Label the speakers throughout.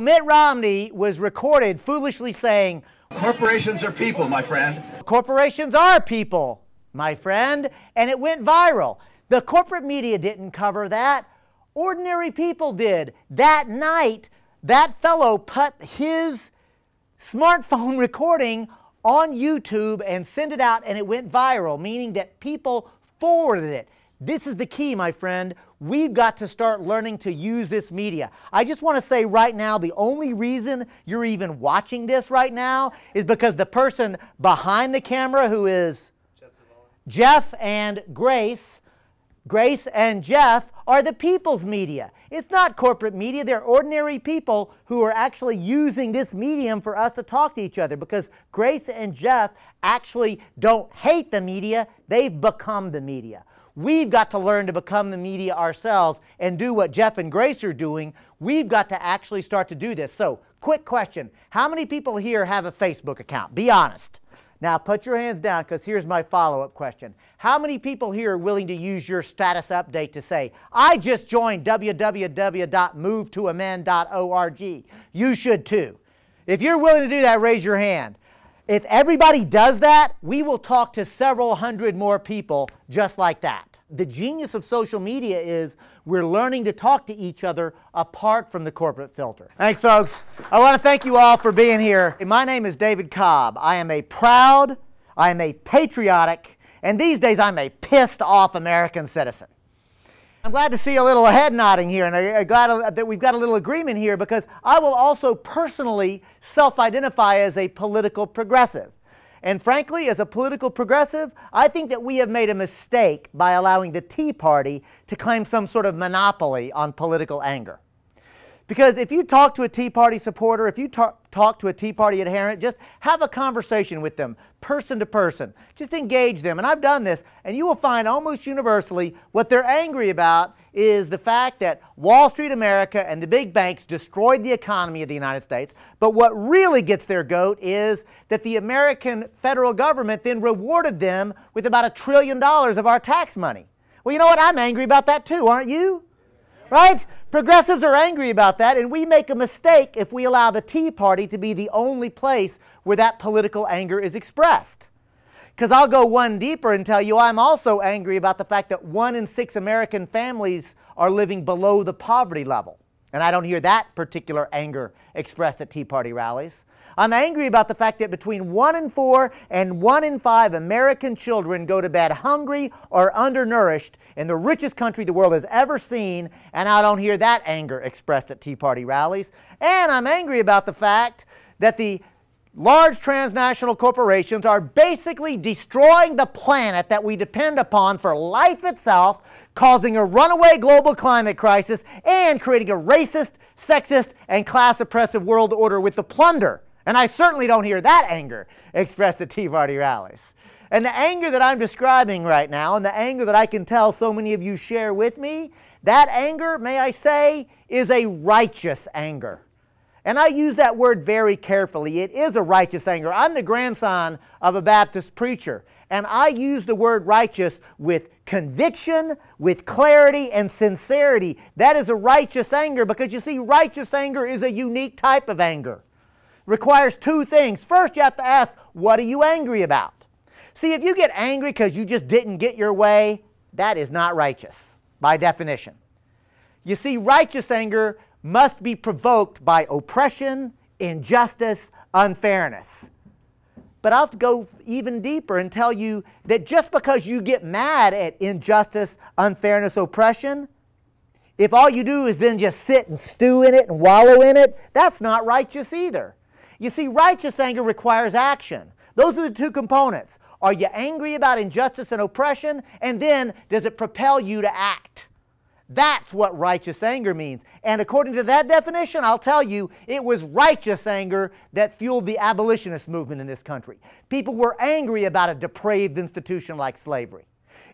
Speaker 1: Mitt Romney was recorded foolishly saying,
Speaker 2: Corporations are people, my friend.
Speaker 1: Corporations are people, my friend, and it went viral. The corporate media didn't cover that. Ordinary people did. That night, that fellow put his smartphone recording on YouTube and sent it out, and it went viral, meaning that people forwarded it. This is the key, my friend. We've got to start learning to use this media. I just want to say right now the only reason you're even watching this right now is because the person behind the camera, who is Jeff and Grace, Grace and Jeff are the people's media. It's not corporate media. They're ordinary people who are actually using this medium for us to talk to each other because Grace and Jeff actually don't hate the media. They've become the media. We've got to learn to become the media ourselves and do what Jeff and Grace are doing. We've got to actually start to do this. So, quick question How many people here have a Facebook account? Be honest. Now, put your hands down because here's my follow up question. How many people here are willing to use your status update to say, I just joined www.movetoamend.org? You should too. If you're willing to do that, raise your hand. If everybody does that, we will talk to several hundred more people just like that. The genius of social media is we're learning to talk to each other apart from the corporate filter. Thanks, folks. I want to thank you all for being here. My name is David Cobb. I am a proud, I am a patriotic, and these days I'm a pissed off American citizen. I'm glad to see a little head nodding here, and I'm glad that we've got a little agreement here because I will also personally self identify as a political progressive. And frankly, as a political progressive, I think that we have made a mistake by allowing the Tea Party to claim some sort of monopoly on political anger. Because if you talk to a Tea Party supporter, if you talk, talk to a Tea Party adherent, just have a conversation with them, person to person. Just engage them. And I've done this, and you will find almost universally what they're angry about is the fact that Wall Street America and the big banks destroyed the economy of the United States. But what really gets their goat is that the American federal government then rewarded them with about a trillion dollars of our tax money. Well, you know what? I'm angry about that too, aren't you? Right? Progressives are angry about that, and we make a mistake if we allow the Tea Party to be the only place where that political anger is expressed. Because I'll go one deeper and tell you I'm also angry about the fact that one in six American families are living below the poverty level. And I don't hear that particular anger expressed at Tea Party rallies. I'm angry about the fact that between one in four and one in five American children go to bed hungry or undernourished in the richest country the world has ever seen, and I don't hear that anger expressed at Tea Party rallies. And I'm angry about the fact that the large transnational corporations are basically destroying the planet that we depend upon for life itself, causing a runaway global climate crisis, and creating a racist, sexist, and class oppressive world order with the plunder and I certainly don't hear that anger expressed at Tea Party rallies. And the anger that I'm describing right now, and the anger that I can tell so many of you share with me, that anger, may I say, is a righteous anger. And I use that word very carefully. It is a righteous anger. I'm the grandson of a Baptist preacher, and I use the word righteous with conviction, with clarity, and sincerity. That is a righteous anger because you see, righteous anger is a unique type of anger requires two things. First, you have to ask, what are you angry about? See, if you get angry because you just didn't get your way, that is not righteous by definition. You see, righteous anger must be provoked by oppression, injustice, unfairness. But I'll go even deeper and tell you that just because you get mad at injustice, unfairness, oppression, if all you do is then just sit and stew in it and wallow in it, that's not righteous either. You see, righteous anger requires action. Those are the two components. Are you angry about injustice and oppression? And then, does it propel you to act? That's what righteous anger means. And according to that definition, I'll tell you, it was righteous anger that fueled the abolitionist movement in this country. People were angry about a depraved institution like slavery.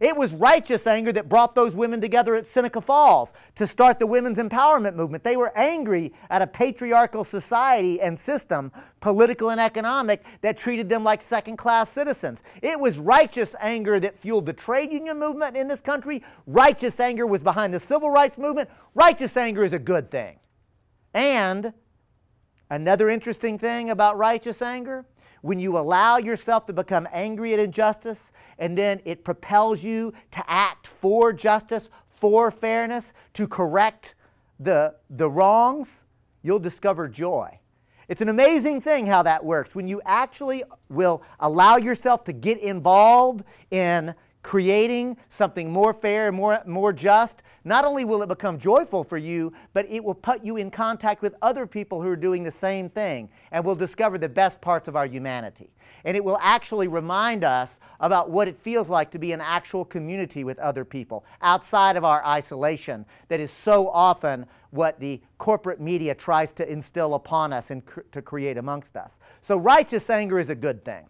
Speaker 1: It was righteous anger that brought those women together at Seneca Falls to start the women's empowerment movement. They were angry at a patriarchal society and system, political and economic, that treated them like second class citizens. It was righteous anger that fueled the trade union movement in this country. Righteous anger was behind the civil rights movement. Righteous anger is a good thing. And Another interesting thing about righteous anger when you allow yourself to become angry at injustice and then it propels you to act for justice, for fairness, to correct the, the wrongs, you'll discover joy. It's an amazing thing how that works. When you actually will allow yourself to get involved in creating something more fair and more, more just, not only will it become joyful for you, but it will put you in contact with other people who are doing the same thing and will discover the best parts of our humanity. And it will actually remind us about what it feels like to be an actual community with other people outside of our isolation that is so often what the corporate media tries to instill upon us and cr to create amongst us. So righteous anger is a good thing.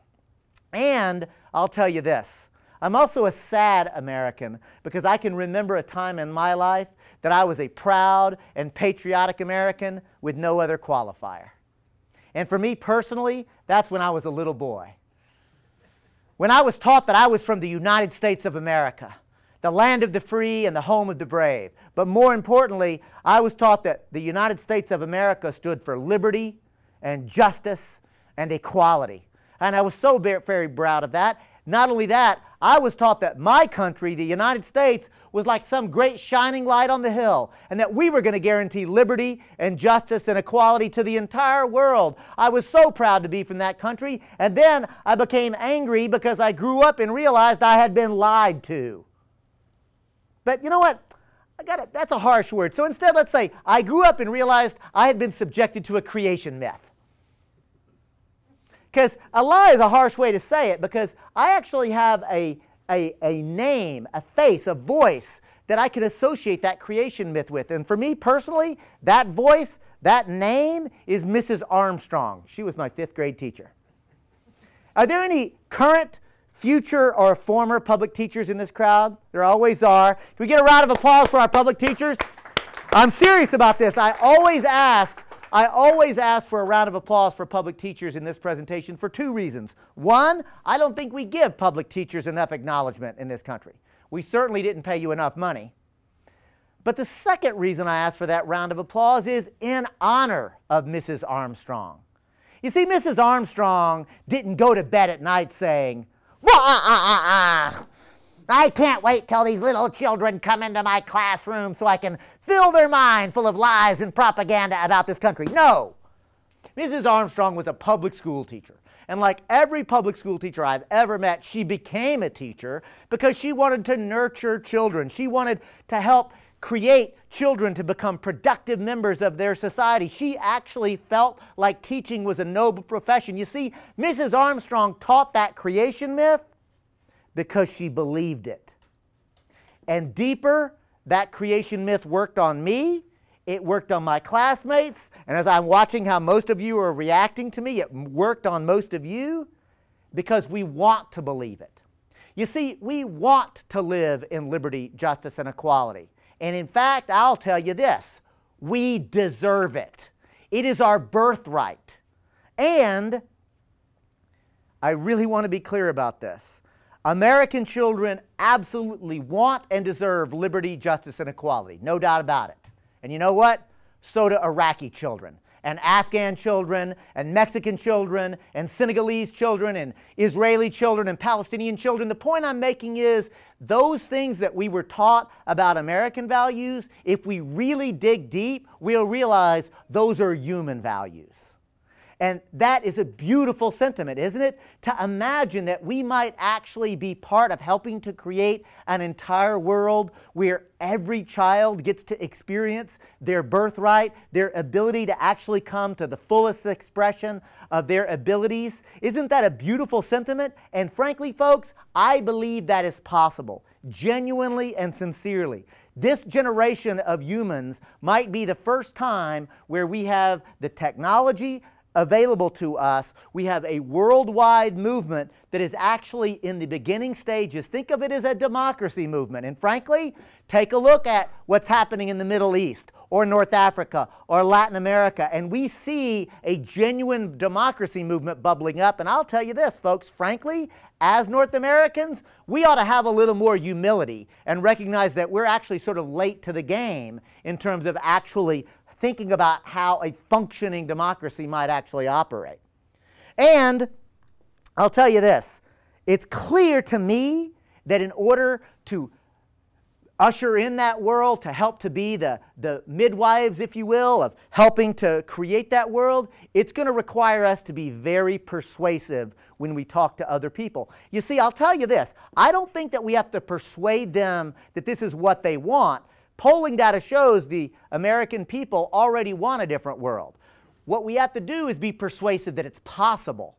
Speaker 1: And I'll tell you this, I'm also a sad American because I can remember a time in my life that I was a proud and patriotic American with no other qualifier. And for me personally, that's when I was a little boy. When I was taught that I was from the United States of America, the land of the free and the home of the brave. But more importantly, I was taught that the United States of America stood for liberty and justice and equality. And I was so very proud of that. Not only that, I was taught that my country, the United States, was like some great shining light on the hill, and that we were going to guarantee liberty and justice and equality to the entire world. I was so proud to be from that country, and then I became angry because I grew up and realized I had been lied to. But you know what? I got it. That's a harsh word. So instead, let's say I grew up and realized I had been subjected to a creation myth. Because a lie is a harsh way to say it because I actually have a, a, a name, a face, a voice that I can associate that creation myth with. And for me personally, that voice, that name is Mrs. Armstrong. She was my fifth grade teacher. Are there any current, future, or former public teachers in this crowd? There always are. Can we get a round of applause for our public teachers? I'm serious about this. I always ask I always ask for a round of applause for public teachers in this presentation for two reasons. One, I don't think we give public teachers enough acknowledgement in this country. We certainly didn't pay you enough money. But the second reason I ask for that round of applause is in honor of Mrs. Armstrong. You see, Mrs. Armstrong didn't go to bed at night saying, ah, ah, ah, I can't wait till these little children come into my classroom so I can fill their mind full of lies and propaganda about this country. No. Mrs. Armstrong was a public school teacher. And like every public school teacher I've ever met, she became a teacher because she wanted to nurture children. She wanted to help create children to become productive members of their society. She actually felt like teaching was a noble profession. You see, Mrs. Armstrong taught that creation myth because she believed it. And deeper, that creation myth worked on me, it worked on my classmates, and as I'm watching how most of you are reacting to me, it worked on most of you because we want to believe it. You see, we want to live in liberty, justice, and equality. And in fact, I'll tell you this we deserve it. It is our birthright. And I really want to be clear about this. American children absolutely want and deserve liberty, justice, and equality. No doubt about it. And you know what? So do Iraqi children, and Afghan children, and Mexican children, and Senegalese children, and Israeli children, and Palestinian children. The point I'm making is those things that we were taught about American values, if we really dig deep, we'll realize those are human values. And that is a beautiful sentiment, isn't it? To imagine that we might actually be part of helping to create an entire world where every child gets to experience their birthright, their ability to actually come to the fullest expression of their abilities. Isn't that a beautiful sentiment? And frankly, folks, I believe that is possible, genuinely and sincerely. This generation of humans might be the first time where we have the technology, available to us. We have a worldwide movement that is actually in the beginning stages. Think of it as a democracy movement. And frankly, take a look at what's happening in the Middle East or North Africa or Latin America, and we see a genuine democracy movement bubbling up. And I'll tell you this, folks, frankly, as North Americans, we ought to have a little more humility and recognize that we're actually sort of late to the game in terms of actually thinking about how a functioning democracy might actually operate. And I'll tell you this it's clear to me that in order to usher in that world, to help to be the, the midwives, if you will, of helping to create that world, it's going to require us to be very persuasive when we talk to other people. You see, I'll tell you this I don't think that we have to persuade them that this is what they want. Polling data shows the American people already want a different world. What we have to do is be persuasive that it's possible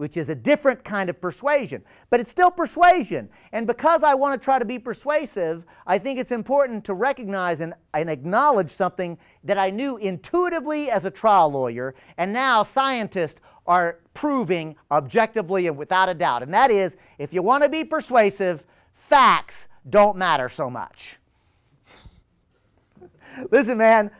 Speaker 1: which is a different kind of persuasion. But it's still persuasion. And because I want to try to be persuasive, I think it's important to recognize and, and, acknowledge something that I knew intuitively as a trial lawyer, and now scientists are proving objectively and without a doubt. And that is if you want to be persuasive, facts don't matter so much. Listen, man,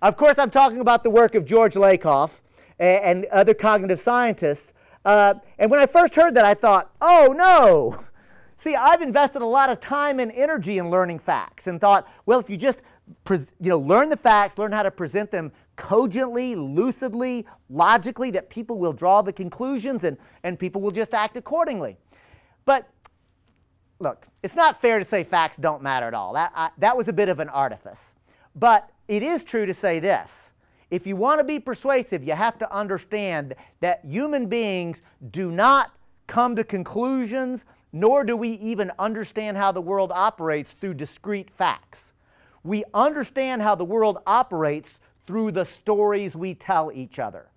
Speaker 1: of course, I'm talking about the work of George Lakoff and, and other cognitive scientists. Uh, and when I first heard that, I thought, oh no. See, I've invested a lot of time and energy in learning facts and thought, well, if you just you know, learn the facts, learn how to present them cogently, lucidly, logically, that people will draw the conclusions and, and people will just act accordingly. But look, it's not fair to say facts don't matter at all. That, I, that was a bit of an artifice. But it is true to say this if you want to be persuasive, you have to understand that human beings do not come to conclusions, nor do we even understand how the world operates through discrete facts. We understand how the world operates through the stories we tell each other.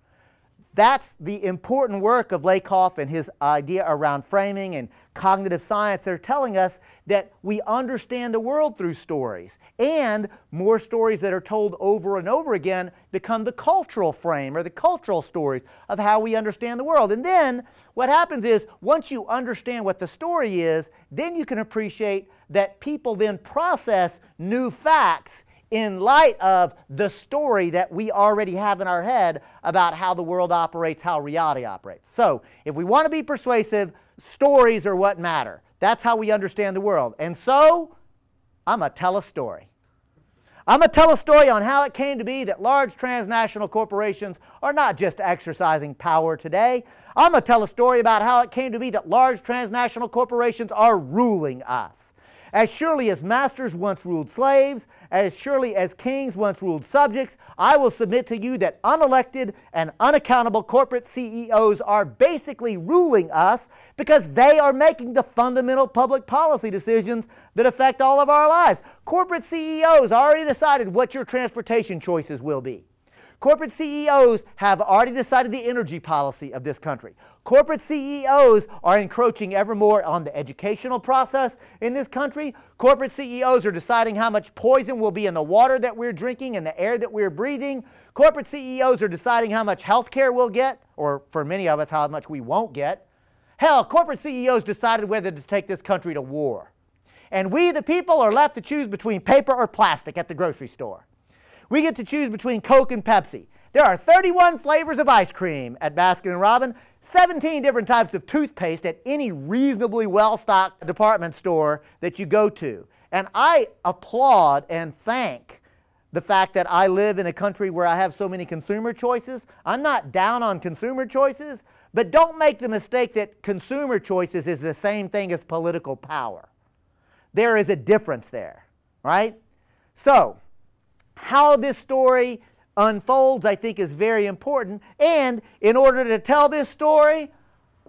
Speaker 1: That's the important work of Lakoff and his idea around framing and cognitive science. They're telling us that we understand the world through stories. And more stories that are told over and over again become the cultural frame or the cultural stories of how we understand the world. And then what happens is once you understand what the story is, then you can appreciate that people then process new facts in light of the story that we already have in our head about how the world operates, how reality operates. So, if we want to be persuasive, stories are what matter. That's how we understand the world. And so, I'm going to tell a story. I'm going to tell a story on how it came to be that large transnational corporations are not just exercising power today. I'm going to tell a story about how it came to be that large transnational corporations are ruling us. As surely as masters once ruled slaves, as surely as kings once ruled subjects, I will submit to you that unelected and unaccountable corporate CEOs are basically ruling us because they are making the fundamental public policy decisions that affect all of our lives. Corporate CEOs already decided what your transportation choices will be. Corporate CEOs have already decided the energy policy of this country. Corporate CEOs are encroaching ever more on the educational process in this country. Corporate CEOs are deciding how much poison will be in the water that we're drinking and the air that we're breathing. Corporate CEOs are deciding how much health care we'll get, or for many of us, how much we won't get. Hell, corporate CEOs decided whether to take this country to war. And we, the people, are left to choose between paper or plastic at the grocery store. We get to choose between Coke and Pepsi. There are 31 flavors of ice cream at Baskin & Robin, 17 different types of toothpaste at any reasonably well-stocked department store that you go to. And I applaud and thank the fact that I live in a country where I have so many consumer choices. I'm not down on consumer choices, but don't make the mistake that consumer choices is the same thing as political power. There is a difference there, right? So, how this story unfolds, I think, is very important. And in order to tell this story,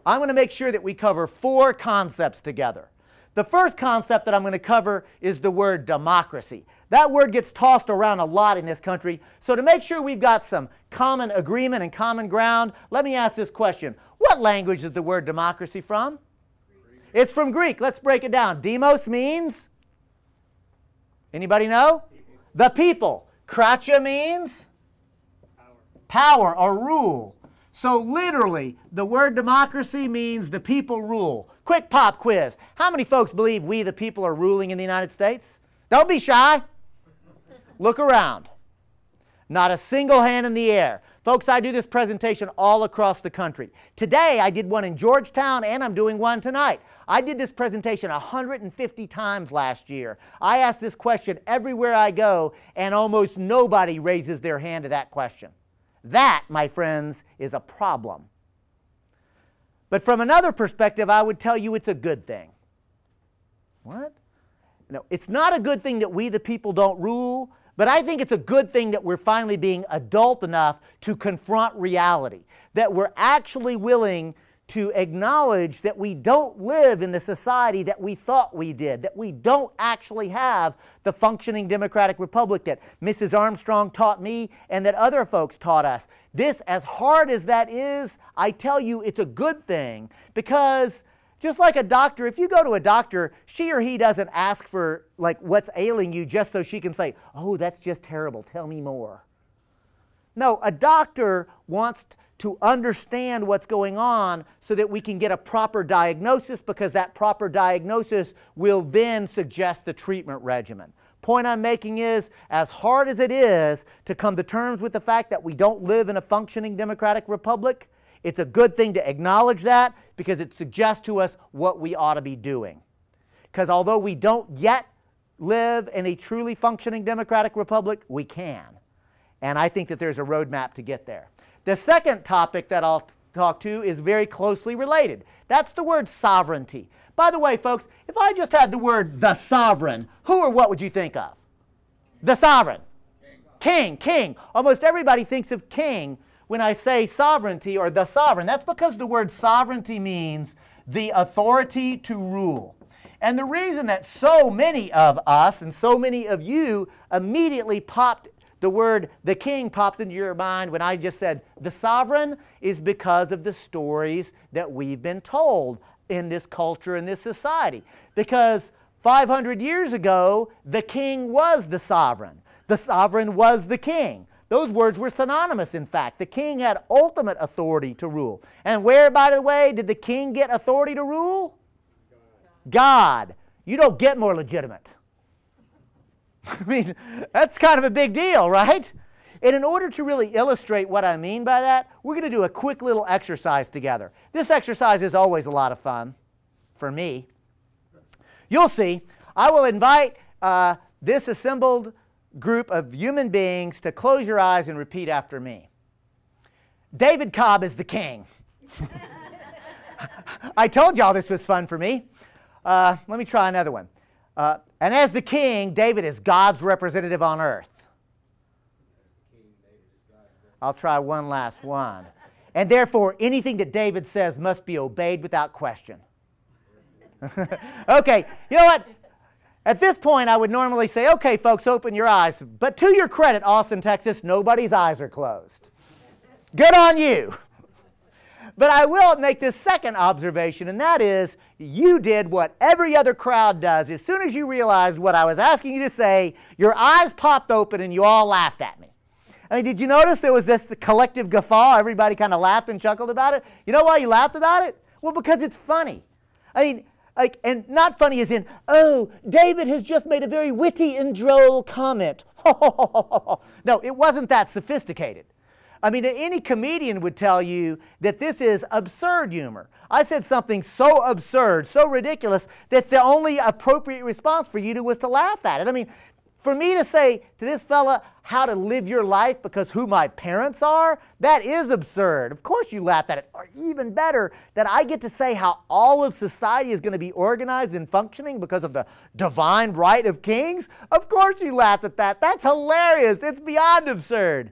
Speaker 1: I'm going to make sure that we cover four concepts together. The first concept that I'm going to cover is the word democracy. That word gets tossed around a lot in this country. So, to make sure we've got some common agreement and common ground, let me ask this question What language is the word democracy from? Greek. It's from Greek. Let's break it down. Demos means? Anybody know? The people. Kratia means? Power. Power or rule. So literally, the word democracy means the people rule. Quick pop quiz. How many folks believe we the people are ruling in the United States? Don't be shy. Look around. Not a single hand in the air. Folks, I do this presentation all across the country. Today, I did one in Georgetown, and I'm doing one tonight. I did this presentation 150 times last year. I ask this question everywhere I go, and almost nobody raises their hand to that question. That, my friends, is a problem. But from another perspective, I would tell you it's a good thing. What? No, it's not a good thing that we, the people, don't rule, but I think it's a good thing that we're finally being adult enough to confront reality, that we're actually willing to acknowledge that we don't live in the society that we thought we did, that we don't actually have the functioning democratic republic that Mrs. Armstrong taught me and that other folks taught us. This, as hard as that is, I tell you, it's a good thing because just like a doctor, if you go to a doctor, she or he doesn't ask for like what's ailing you just so she can say, "Oh, that's just terrible. Tell me more." No, a doctor wants to understand what's going on so that we can get a proper diagnosis because that proper diagnosis will then suggest the treatment regimen. Point I'm making is as hard as it is to come to terms with the fact that we don't live in a functioning democratic republic, it's a good thing to acknowledge that because it suggests to us what we ought to be doing. Because although we don't yet live in a truly functioning democratic republic, we can. And I think that there's a roadmap to get there. The second topic that I'll talk to is very closely related. That's the word sovereignty. By the way, folks, if I just had the word the sovereign, who or what would you think of? The sovereign. King, king. Almost everybody thinks of king when I say sovereignty or the sovereign. That's because the word sovereignty means the authority to rule. And the reason that so many of us and so many of you immediately popped the word the king popped into your mind when I just said the sovereign is because of the stories that we've been told in this culture, in this society. Because 500 years ago, the king was the sovereign. The sovereign was the king. Those words were synonymous, in fact. The king had ultimate authority to rule. And where, by the way, did the king get authority to rule? God. You don't get more legitimate. I mean, that's kind of a big deal, right? And in order to really illustrate what I mean by that, we're going to do a quick little exercise together. This exercise is always a lot of fun for me. You'll see. I will invite uh, this assembled group of human beings to close your eyes and repeat after me. David Cobb is the king. I told y'all this was fun for me. Uh, let me try another one. Uh, and as the king, David is God's representative on earth. I'll try one last one. And therefore, anything that David says must be obeyed without question. okay, you know what? At this point, I would normally say, okay, folks, open your eyes. But to your credit, Austin, Texas, nobody's eyes are closed. Good on you. But I will make this second observation, and that is you did what every other crowd does. As soon as you realized what I was asking you to say, your eyes popped open and you all laughed at me. I mean, did you notice there was this collective guffaw? Everybody kind of laughed and chuckled about it. You know why you laughed about it? Well, because it's funny. I mean, like, and not funny as in, oh, David has just made a very witty and droll comment. no, it wasn't that sophisticated. I mean, any comedian would tell you that this is absurd humor. I said something so absurd, so ridiculous, that the only appropriate response for you to was to laugh at it. I mean, for me to say to this fella how to live your life because who my parents are, that is absurd. Of course you laughed at it. Or even better, that I get to say how all of society is going to be organized and functioning because of the divine right of kings. Of course you laughed at that. That's hilarious. It's beyond absurd.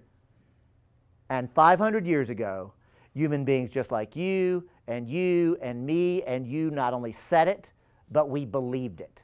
Speaker 1: And 500 years ago, human beings just like you and you and me and you not only said it, but we believed it.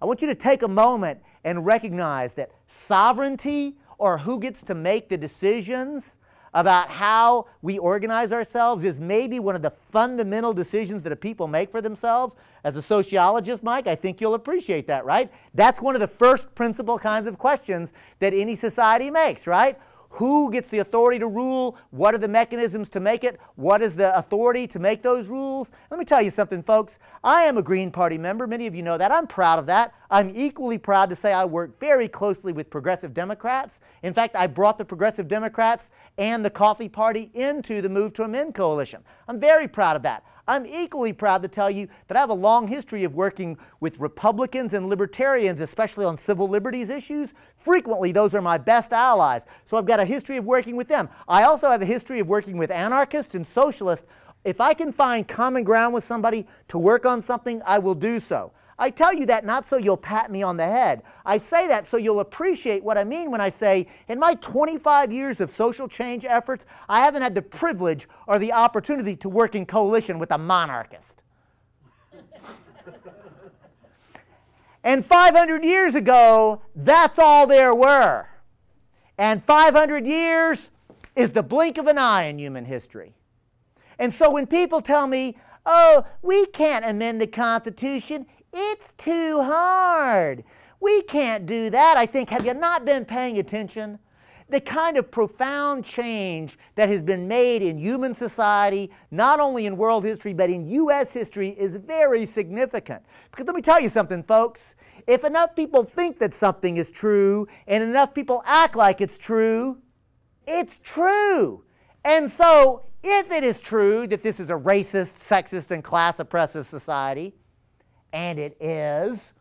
Speaker 1: I want you to take a moment and recognize that sovereignty or who gets to make the decisions about how we organize ourselves is maybe one of the fundamental decisions that a people make for themselves. As a sociologist, Mike, I think you'll appreciate that, right? That's one of the first principal kinds of questions that any society makes, right? Who gets the authority to rule? What are the mechanisms to make it? What is the authority to make those rules? Let me tell you something, folks. I am a Green Party member. Many of you know that. I'm proud of that. I'm equally proud to say I work very closely with progressive Democrats. In fact, I brought the progressive Democrats and the Coffee Party into the Move to Amend coalition. I'm very proud of that. I'm equally proud to tell you that I have a long history of working with Republicans and libertarians, especially on civil liberties issues. Frequently, those are my best allies. So I've got a history of working with them. I also have a history of working with anarchists and socialists. If I can find common ground with somebody to work on something, I will do so. I tell you that not so you'll pat me on the head. I say that so you'll appreciate what I mean when I say, in my 25 years of social change efforts, I haven't had the privilege or the opportunity to work in coalition with a monarchist. and 500 years ago, that's all there were. And 500 years is the blink of an eye in human history. And so when people tell me, oh, we can't amend the Constitution, it's too hard. We can't do that. I think, have you not been paying attention? The kind of profound change that has been made in human society, not only in world history, but in U.S. history, is very significant. Because let me tell you something, folks. If enough people think that something is true and enough people act like it's true, it's true. And so, if it is true that this is a racist, sexist, and class oppressive society, and it is,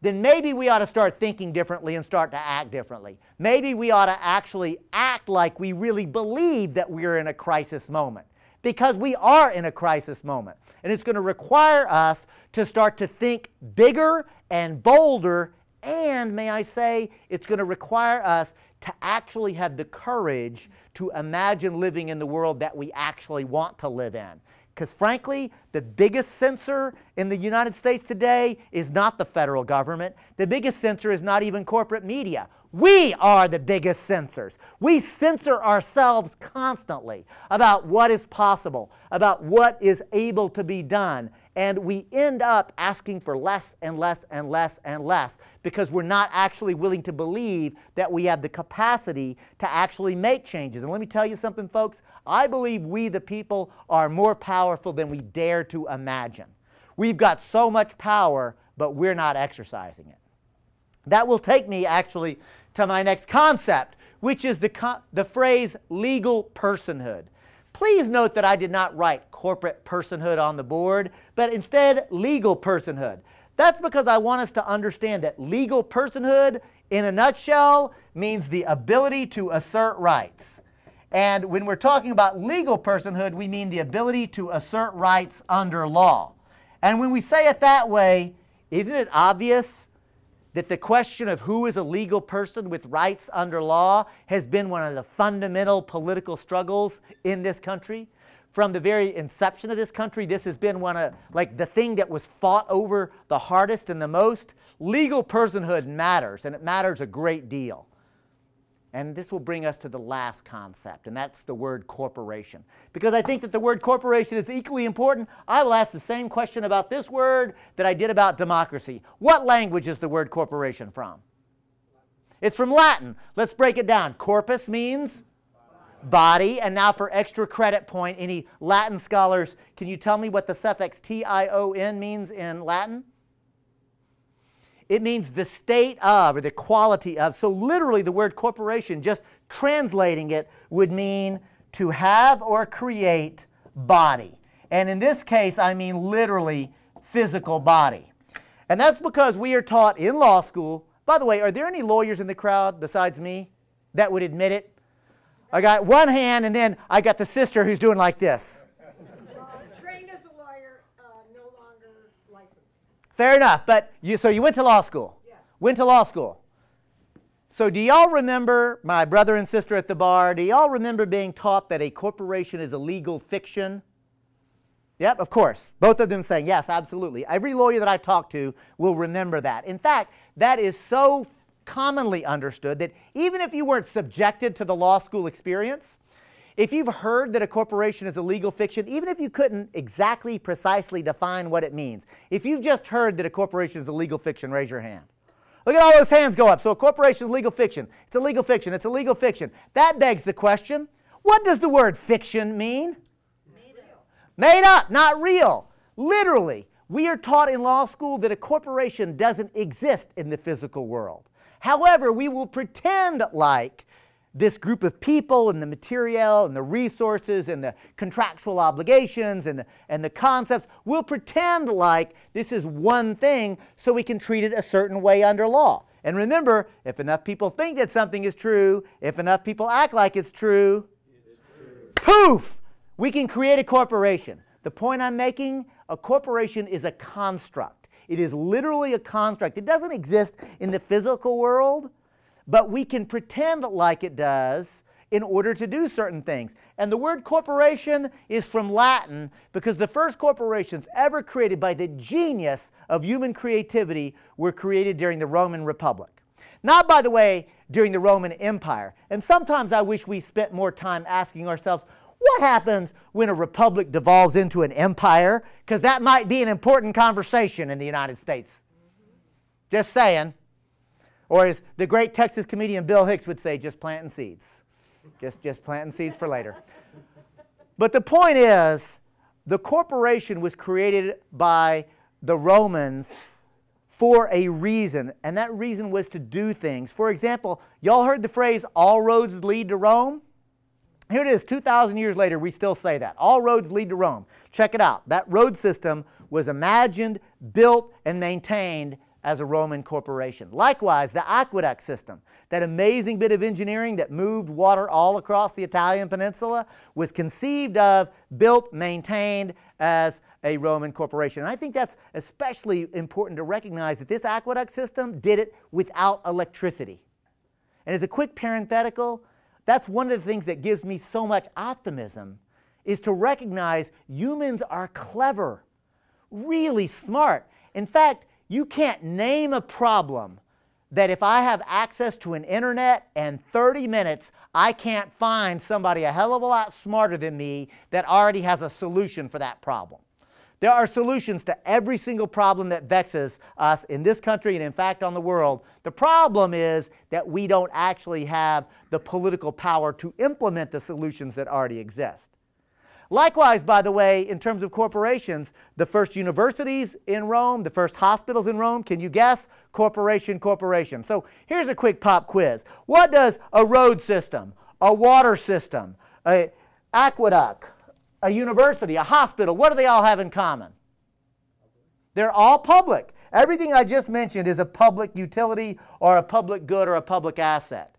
Speaker 1: then maybe we ought to start thinking differently and start to act differently. Maybe we ought to actually act like we really believe that we're in a crisis moment because we are in a crisis moment. And it's going to require us to start to think bigger and bolder. And may I say, it's going to require us to actually have the courage to imagine living in the world that we actually want to live in. Because frankly, the biggest censor in the United States today is not the federal government. The biggest censor is not even corporate media. We are the biggest censors. We censor ourselves constantly about what is possible, about what is able to be done. And we end up asking for less and less and less and less because we're not actually willing to believe that we have the capacity to actually make changes. And let me tell you something, folks. I believe we, the people, are more powerful than we dare to imagine. We've got so much power, but we're not exercising it. That will take me actually to my next concept, which is the, the phrase legal personhood. Please note that I did not write corporate personhood on the board, but instead legal personhood. That's because I want us to understand that legal personhood, in a nutshell, means the ability to assert rights. And when we're talking about legal personhood, we mean the ability to assert rights under law. And when we say it that way, isn't it obvious that the question of who is a legal person with rights under law has been one of the fundamental political struggles in this country. From the very inception of this country, this has been one of, like, the thing that was fought over the hardest and the most. Legal personhood matters, and it matters a great deal. And this will bring us to the last concept, and that's the word corporation. Because I think that the word corporation is equally important, I will ask the same question about this word that I did about democracy. What language is the word corporation from? It's from Latin. Let's break it down. Corpus means body. And now for extra credit point, any Latin scholars, can you tell me what the suffix T-I-O-N means in Latin? It means the state of or the quality of. So, literally, the word corporation, just translating it, would mean to have or create body. And in this case, I mean literally physical body. And that's because we are taught in law school. By the way, are there any lawyers in the crowd besides me that would admit it? I got one hand, and then I got the sister who's doing like this. Fair enough. But you, so you went to law school. Yes. Went to law school. So do y'all remember, my brother and sister at the bar, do y'all remember being taught that a corporation is a legal fiction? Yep, of course. Both of them saying, yes, absolutely. Every lawyer that I talk to will remember that. In fact, that is so commonly understood that even if you weren't subjected to the law school experience, if you've heard that a corporation is a legal fiction, even if you couldn't exactly precisely define what it means, if you've just heard that a corporation is a legal fiction, raise your hand. Look at all those hands go up. So a corporation is legal fiction. It's a legal fiction. It's a legal fiction. That begs the question what does the word fiction mean? Made up. Made up, not real. Literally, we are taught in law school that a corporation doesn't exist in the physical world. However, we will pretend like this group of people and the material and the resources and the contractual obligations and the, and the concepts, we'll pretend like this is one thing so we can treat it a certain way under law. And remember, if enough people think that something is true, if enough people act like it's true, it's true. poof, we can create a corporation. The point I'm making, a corporation is a construct. It is literally a construct. It doesn't exist in the physical world but we can pretend like it does in order to do certain things. And the word corporation is from Latin because the first corporations ever created by the genius of human creativity were created during the Roman Republic. Not, by the way, during the Roman Empire. And sometimes I wish we spent more time asking ourselves, what happens when a republic devolves into an empire? Because that might be an important conversation in the United States. Just saying. Or as the great Texas comedian Bill Hicks would say, just planting seeds. Just, just planting seeds for later. But the point is, the corporation was created by the Romans for a reason, and that reason was to do things. For example, y'all heard the phrase, all roads lead to Rome? Here it is, 2,000 years later, we still say that. All roads lead to Rome. Check it out. That road system was imagined, built, and maintained as a Roman corporation. Likewise, the aqueduct system, that amazing bit of engineering that moved water all across the Italian peninsula, was conceived of, built, maintained as a Roman corporation. And I think that's especially important to recognize that this aqueduct system did it without electricity. And as a quick parenthetical, that's one of the things that gives me so much optimism is to recognize humans are clever, really smart. In fact, you can't name a problem that if I have access to an internet and 30 minutes, I can't find somebody a hell of a lot smarter than me that already has a solution for that problem. There are solutions to every single problem that vexes us in this country and in fact on the world. The problem is that we don't actually have the political power to implement the solutions that already exist. Likewise, by the way, in terms of corporations, the first universities in Rome, the first hospitals in Rome, can you guess? Corporation, corporation. So here's a quick pop quiz. What does a road system, a water system, a aqueduct, a university, a hospital, what do they all have in common? They're all public. Everything I just mentioned is a public utility or a public good or a public asset.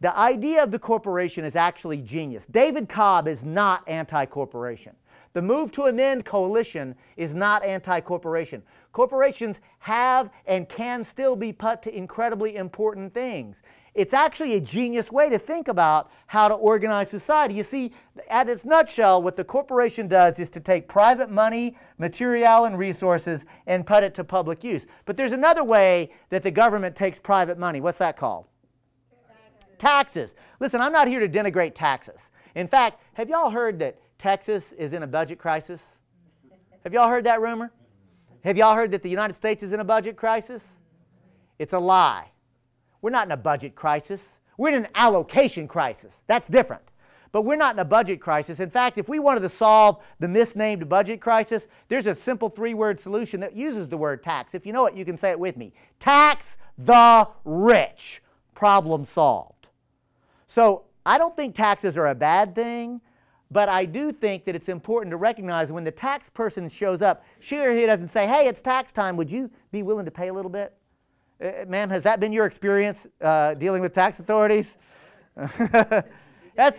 Speaker 1: The idea of the corporation is actually genius. David Cobb is not anti corporation. The move to amend coalition is not anti corporation. Corporations have and can still be put to incredibly important things. It's actually a genius way to think about how to organize society. You see, at its nutshell, what the corporation does is to take private money, material, and resources and put it to public use. But there's another way that the government takes private money. What's that called? Taxes. Listen, I'm not here to denigrate taxes. In fact, have y'all heard that Texas is in a budget crisis? Have y'all heard that rumor? Have y'all heard that the United States is in a budget crisis? It's a lie. We're not in a budget crisis. We're in an allocation crisis. That's different. But we're not in a budget crisis. In fact, if we wanted to solve the misnamed budget crisis, there's a simple three word solution that uses the word tax. If you know it, you can say it with me tax the rich. Problem solved. So I don't think taxes are a bad thing, but I do think that it's important to recognize when the tax person shows up, she or he doesn't say, hey, it's tax time, would you be willing to pay a little bit? Uh, ma'am, has that been your experience uh, dealing with tax authorities? That's,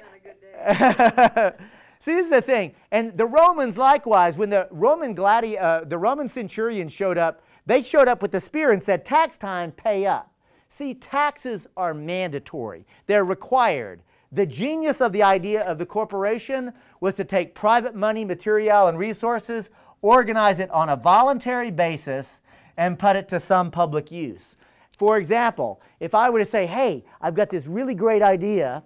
Speaker 1: See, this is the thing. And the Romans, likewise, when the Roman gladi- uh, the Roman centurion showed up, they showed up with the spear and said, tax time, pay up. See, taxes are mandatory, they're required. The genius of the idea of the corporation was to take private money, material, and resources, organize it on a voluntary basis, and put it to some public use. For example, if I were to say, hey, I've got this really great idea,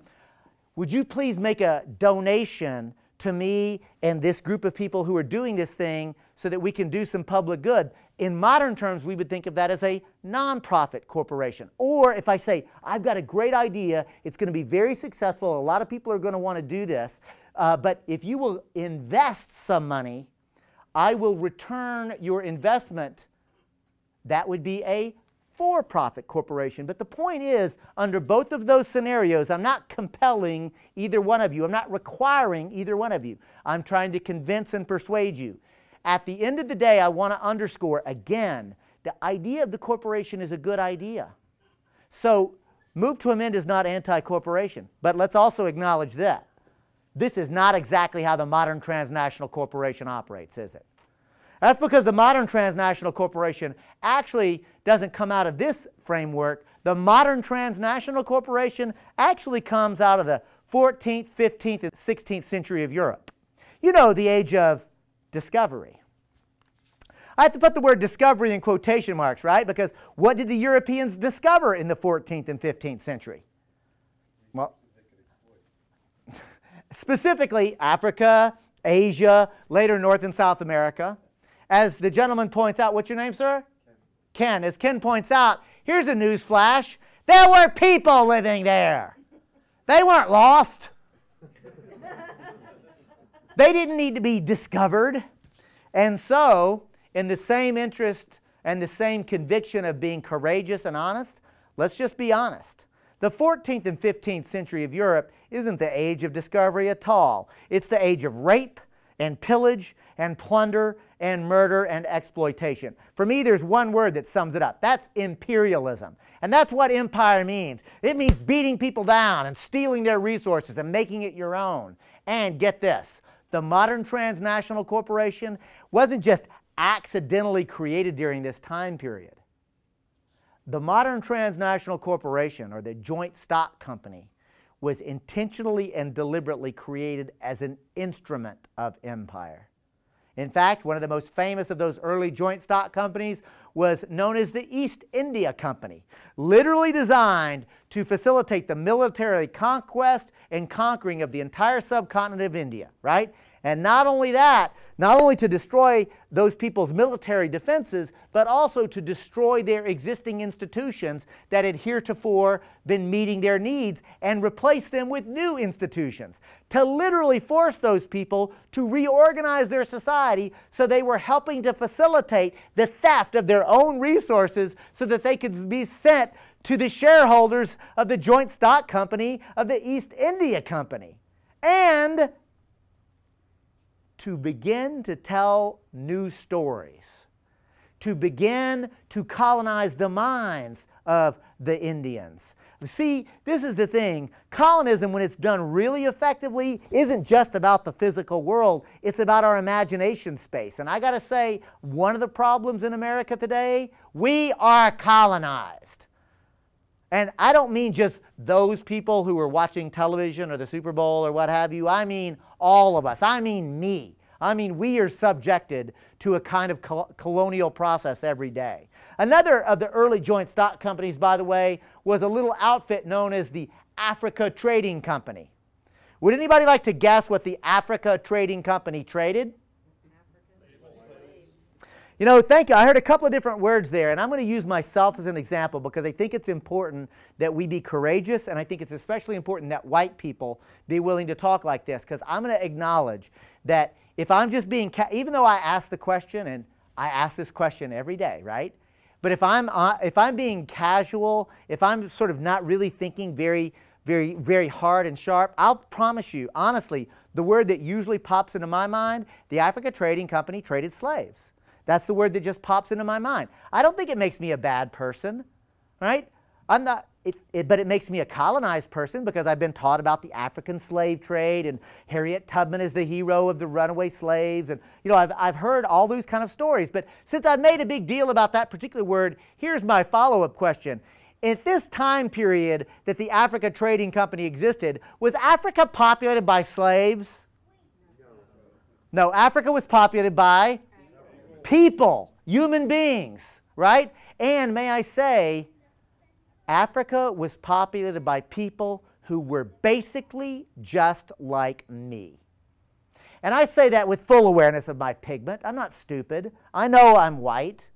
Speaker 1: would you please make a donation to me and this group of people who are doing this thing so that we can do some public good? In modern terms, we would think of that as a nonprofit corporation. Or if I say, I've got a great idea, it's going to be very successful, a lot of people are going to want to do this, uh, but if you will invest some money, I will return your investment. That would be a for profit corporation. But the point is, under both of those scenarios, I'm not compelling either one of you. I'm not requiring either one of you. I'm trying to convince and persuade you. At the end of the day, I want to underscore again the idea of the corporation is a good idea. So, move to amend is not anti corporation. But let's also acknowledge that. This is not exactly how the modern transnational corporation operates, is it? That's because the modern transnational corporation actually doesn't come out of this framework. The modern transnational corporation actually comes out of the 14th, 15th, and 16th century of Europe. You know, the age of discovery. I have to put the word discovery in quotation marks, right? Because what did the Europeans discover in the 14th and 15th century? Well, specifically Africa, Asia, later North and South America. As the gentleman points out, what's your name, sir? Ken. As Ken points out, here's a news flash. There were people living there. They weren't lost. they didn't need to be discovered. And so, in the same interest and the same conviction of being courageous and honest, let's just be honest. The 14th and 15th century of Europe isn't the age of discovery at all. It's the age of rape and pillage and plunder and murder and exploitation. For me, there's one word that sums it up. That's imperialism. And that's what empire means. It means beating people down and stealing their resources and making it your own. And get this the modern transnational corporation wasn't just accidentally created during this time period. The modern transnational corporation, or the joint stock company, was intentionally and deliberately created as an instrument of empire. In fact, one of the most famous of those early joint stock companies was known as the East India Company, literally designed to facilitate the military conquest and conquering of the entire subcontinent of India, right? And not only that, not only to destroy those people's military defenses, but also to destroy their existing institutions that had heretofore been meeting their needs and replace them with new institutions. To literally force those people to reorganize their society so they were helping to facilitate the theft of their own resources so that they could be sent to the shareholders of the joint stock company of the East India Company. And to begin to tell new stories, to begin to colonize the minds of the Indians. See, this is the thing. Colonism, when it's done really effectively, isn't just about the physical world, it's about our imagination space. And I got to say, one of the problems in America today, we are colonized. And I don't mean just those people who are watching television or the Super Bowl or what have you. I mean all of us. I mean me. I mean, we are subjected to a kind of col colonial process every day. Another of the early joint stock companies, by the way, was a little outfit known as the Africa Trading Company. Would anybody like to guess what the Africa Trading Company traded? You know, thank you. I heard a couple of different words there, and I'm going to use myself as an example because I think it's important that we be courageous, and I think it's especially important that white people be willing to talk like this because I'm going to acknowledge that if I'm just being, even though I ask the question, and I ask this question every day, right? But if I'm, uh, if I'm being casual, if I'm sort of not really thinking very, very, very hard and sharp, I'll promise you, honestly, the word that usually pops into my mind, the Africa Trading Company traded slaves. That's the word that just pops into my mind. I don't think it makes me a bad person, right? I'm not, it, it, but it makes me a colonized person because I've been taught about the African slave trade and Harriet Tubman is the hero of the runaway slaves. And, you know, I've, I've heard all those kind of stories. But since I've made a big deal about that particular word, here's my follow up question. At this time period that the Africa Trading Company existed, was Africa populated by slaves? No, Africa was populated by people, human beings, right? And may I say, Africa was populated by people who were basically just like me. And I say that with full awareness of my pigment. I'm not stupid. I know I'm white.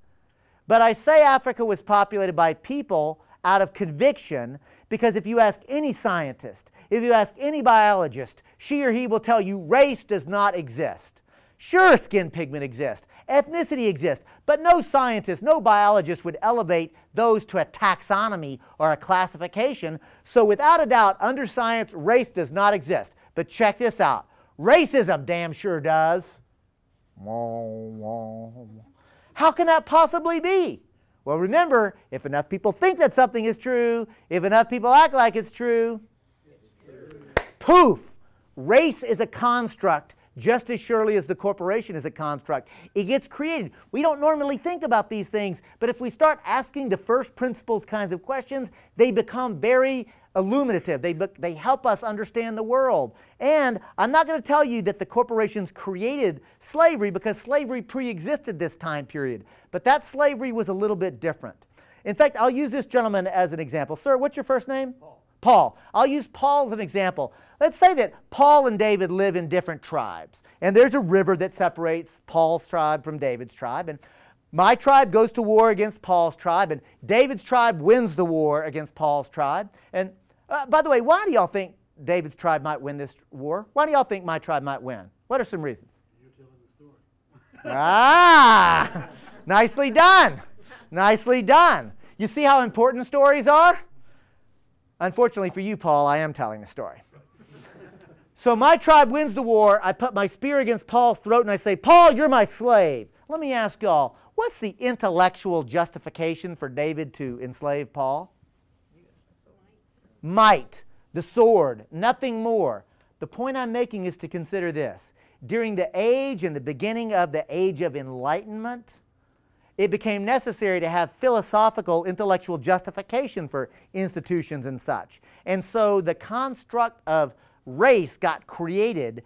Speaker 1: But I say Africa was populated by people out of conviction because if you ask any scientist, if you ask any biologist, she or he will tell you race does not exist. Sure, skin pigment exists, ethnicity exists, but no scientist, no biologist would elevate those to a taxonomy or a classification. So, without a doubt, under science, race does not exist. But check this out racism damn sure does. How can that possibly be? Well, remember, if enough people think that something is true, if enough people act like it's true, it's true. poof, race is a construct just as surely as the corporation is a construct. It gets created. We don't normally think about these things, but if we start asking the first principles kinds of questions, they become very illuminative. They, they help us understand the world. And I'm not going to tell you that the corporations created slavery because slavery pre existed this time period, but that slavery was a little bit different. In fact, I'll use this gentleman as an example. Sir, what's your first name?
Speaker 3: Paul.
Speaker 1: Paul. I'll use Paul as an example. Let's say that Paul and David live in different tribes, and there's a river that separates Paul's tribe from David's tribe. And my tribe goes to war against Paul's tribe, and David's tribe wins the war against Paul's tribe. And uh, by the way, why do y'all think David's tribe might win this war? Why do y'all think my tribe might win? What are some reasons?
Speaker 3: You're telling the story.
Speaker 1: ah, nicely done. Nicely done. You see how important stories are? Unfortunately for you, Paul, I am telling the story. So my tribe wins the war. I put my spear against Paul's throat and I say, Paul, you're my slave. Let me ask y'all, what's the intellectual justification for David to enslave Paul? Might, the sword, nothing more. The point I'm making is to consider this. During the age and the beginning of the age of enlightenment, it became necessary to have philosophical, intellectual justification for institutions and such. And so the construct of race got created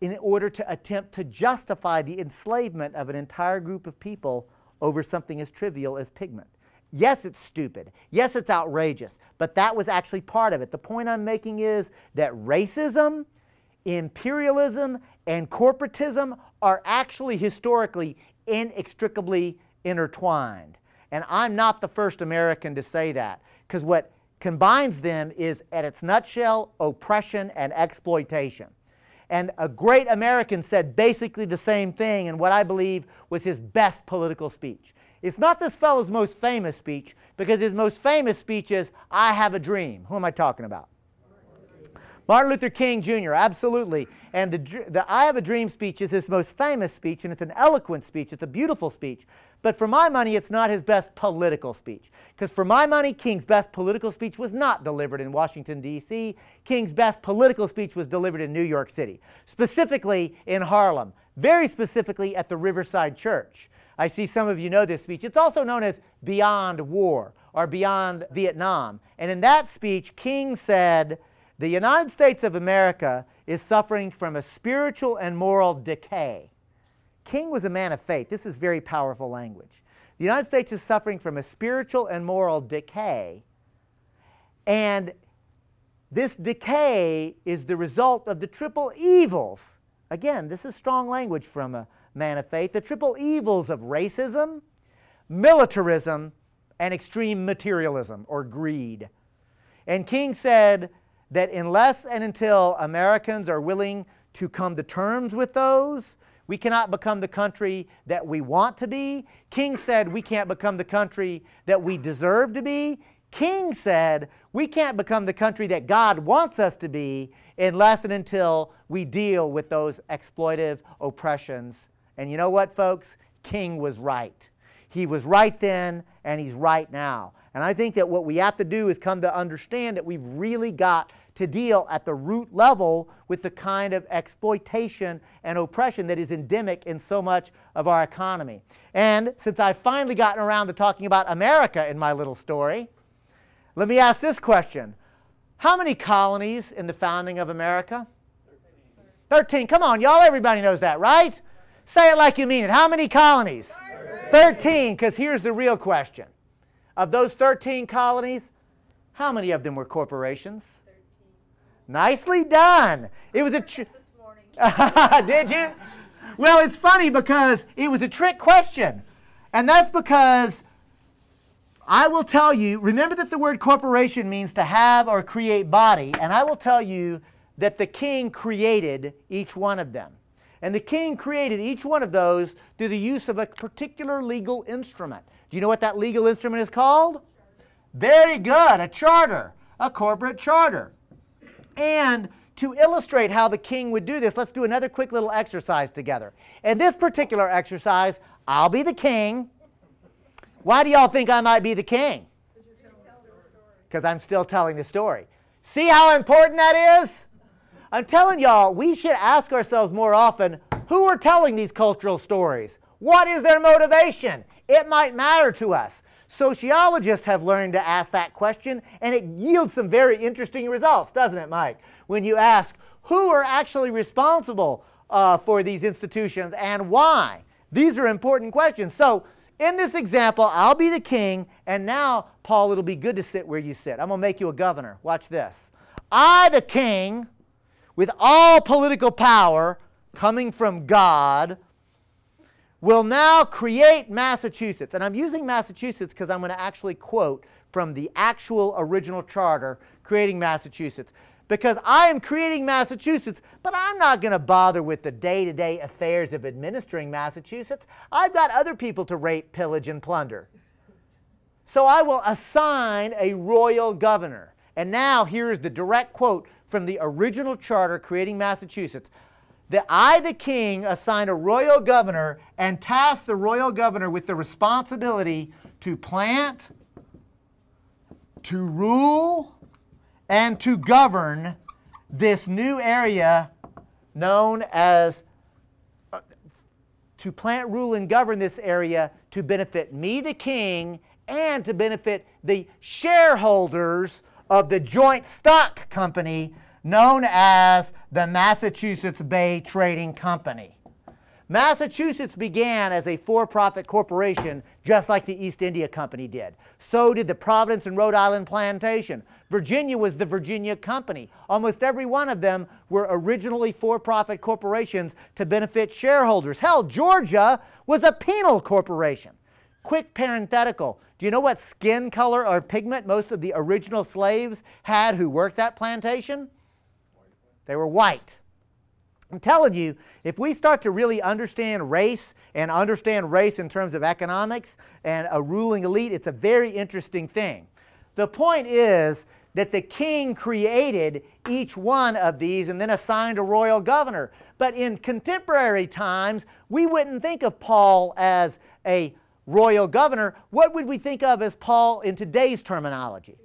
Speaker 1: in order to attempt to justify the enslavement of an entire group of people over something as trivial as pigment. Yes, it's stupid. Yes, it's outrageous. But that was actually part of it. The point I'm making is that racism, imperialism, and corporatism are actually historically inextricably intertwined. And I'm not the first American to say that, because what combines them is, at its nutshell, oppression and exploitation. And a great American said basically the same thing in what I believe was his best political speech. It's not this fellow's most famous speech, because his most famous speech is, I have a dream. Who am I talking about? Martin Luther King Jr., absolutely. And the, the I Have a Dream speech is his most famous speech, and it's an eloquent speech. It's a beautiful speech. But for my money, it's not his best political speech. Because for my money, King's best political speech was not delivered in Washington, D.C. King's best political speech was delivered in New York City, specifically in Harlem, very specifically at the Riverside Church. I see some of you know this speech. It's also known as Beyond War or Beyond Vietnam. And in that speech, King said, the United States of America is suffering from a spiritual and moral decay. King was a man of faith. This is very powerful language. The United States is suffering from a spiritual and moral decay. And this decay is the result of the triple evils. Again, this is strong language from a man of faith. The triple evils of racism, militarism, and extreme materialism or greed. And King said, that unless and until Americans are willing to come to terms with those, we cannot become the country that we want to be. King said we can't become the country that we deserve to be. King said we can't become the country that God wants us to be unless and until we deal with those exploitive oppressions. And you know what, folks? King was right. He was right then, and he's right now. And I think that what we have to do is come to understand that we've really got to deal at the root level with the kind of exploitation and oppression that is endemic in so much of our economy. And since I've finally gotten around to talking about America in my little story, let me ask this question. How many colonies in the founding of America? 13. 13. Come on, y'all. Everybody knows that, right? Say it like you mean it. How many colonies? 13, because here's the real question. Of those 13 colonies, how many of them were corporations? Nicely done. It was a trick. Did you? Well, it's funny because it was a trick question. And that's because I will tell you, remember that the word corporation means to have or create body, and I will tell you that the king created each one of them. And the king created each one of those through the use of a particular legal instrument. Do you know what that legal instrument is called? Very good, a charter, a corporate charter. And to illustrate how the king would do this, let's do another quick little exercise together. In this particular exercise, I'll be the king. Why do y'all think I might be the king? Because I'm still telling the story. See how important that is? I'm telling y'all, we should ask ourselves more often who are telling these cultural stories? What is their motivation? It might matter to us. Sociologists have learned to ask that question, and it yields some very interesting results, doesn't it, Mike? When you ask who are actually responsible uh, for these institutions and why. These are important questions. So, in this example, I'll be the king, and now, Paul, it'll be good to sit where you sit. I'm going to make you a governor. Watch this. I, the king, with all political power coming from God, will now create Massachusetts. And I'm using Massachusetts because I'm going to actually quote from the actual original charter creating Massachusetts because I am creating Massachusetts, but I'm not going to bother with the day to day affairs of administering Massachusetts. I've got other people to rape, pillage, and plunder. So I will assign a royal governor. And now here is the direct quote from the original charter creating Massachusetts. That I, the king, assign a royal governor and task the royal governor with the responsibility to plant, to rule, and to govern this new area known as uh, to plant, rule, and govern this area to benefit me, the king, and to benefit the shareholders of the joint stock company known as the Massachusetts Bay Trading Company. Massachusetts began as a for profit corporation just like the East India Company did. So did the Providence and Rhode Island Plantation. Virginia was the Virginia Company. Almost every one of them were originally for profit corporations to benefit shareholders. Hell, Georgia was a penal corporation. Quick parenthetical do you know what skin color or pigment most of the original slaves had who worked that plantation? They were white. I'm telling you, if we start to really understand race and understand race in terms of economics and a ruling elite, it's a very interesting thing. The point is that the king created each one of these and then assigned a royal governor. But in contemporary times, we wouldn't think of Paul as a royal governor. What would we think of as Paul in today's terminology?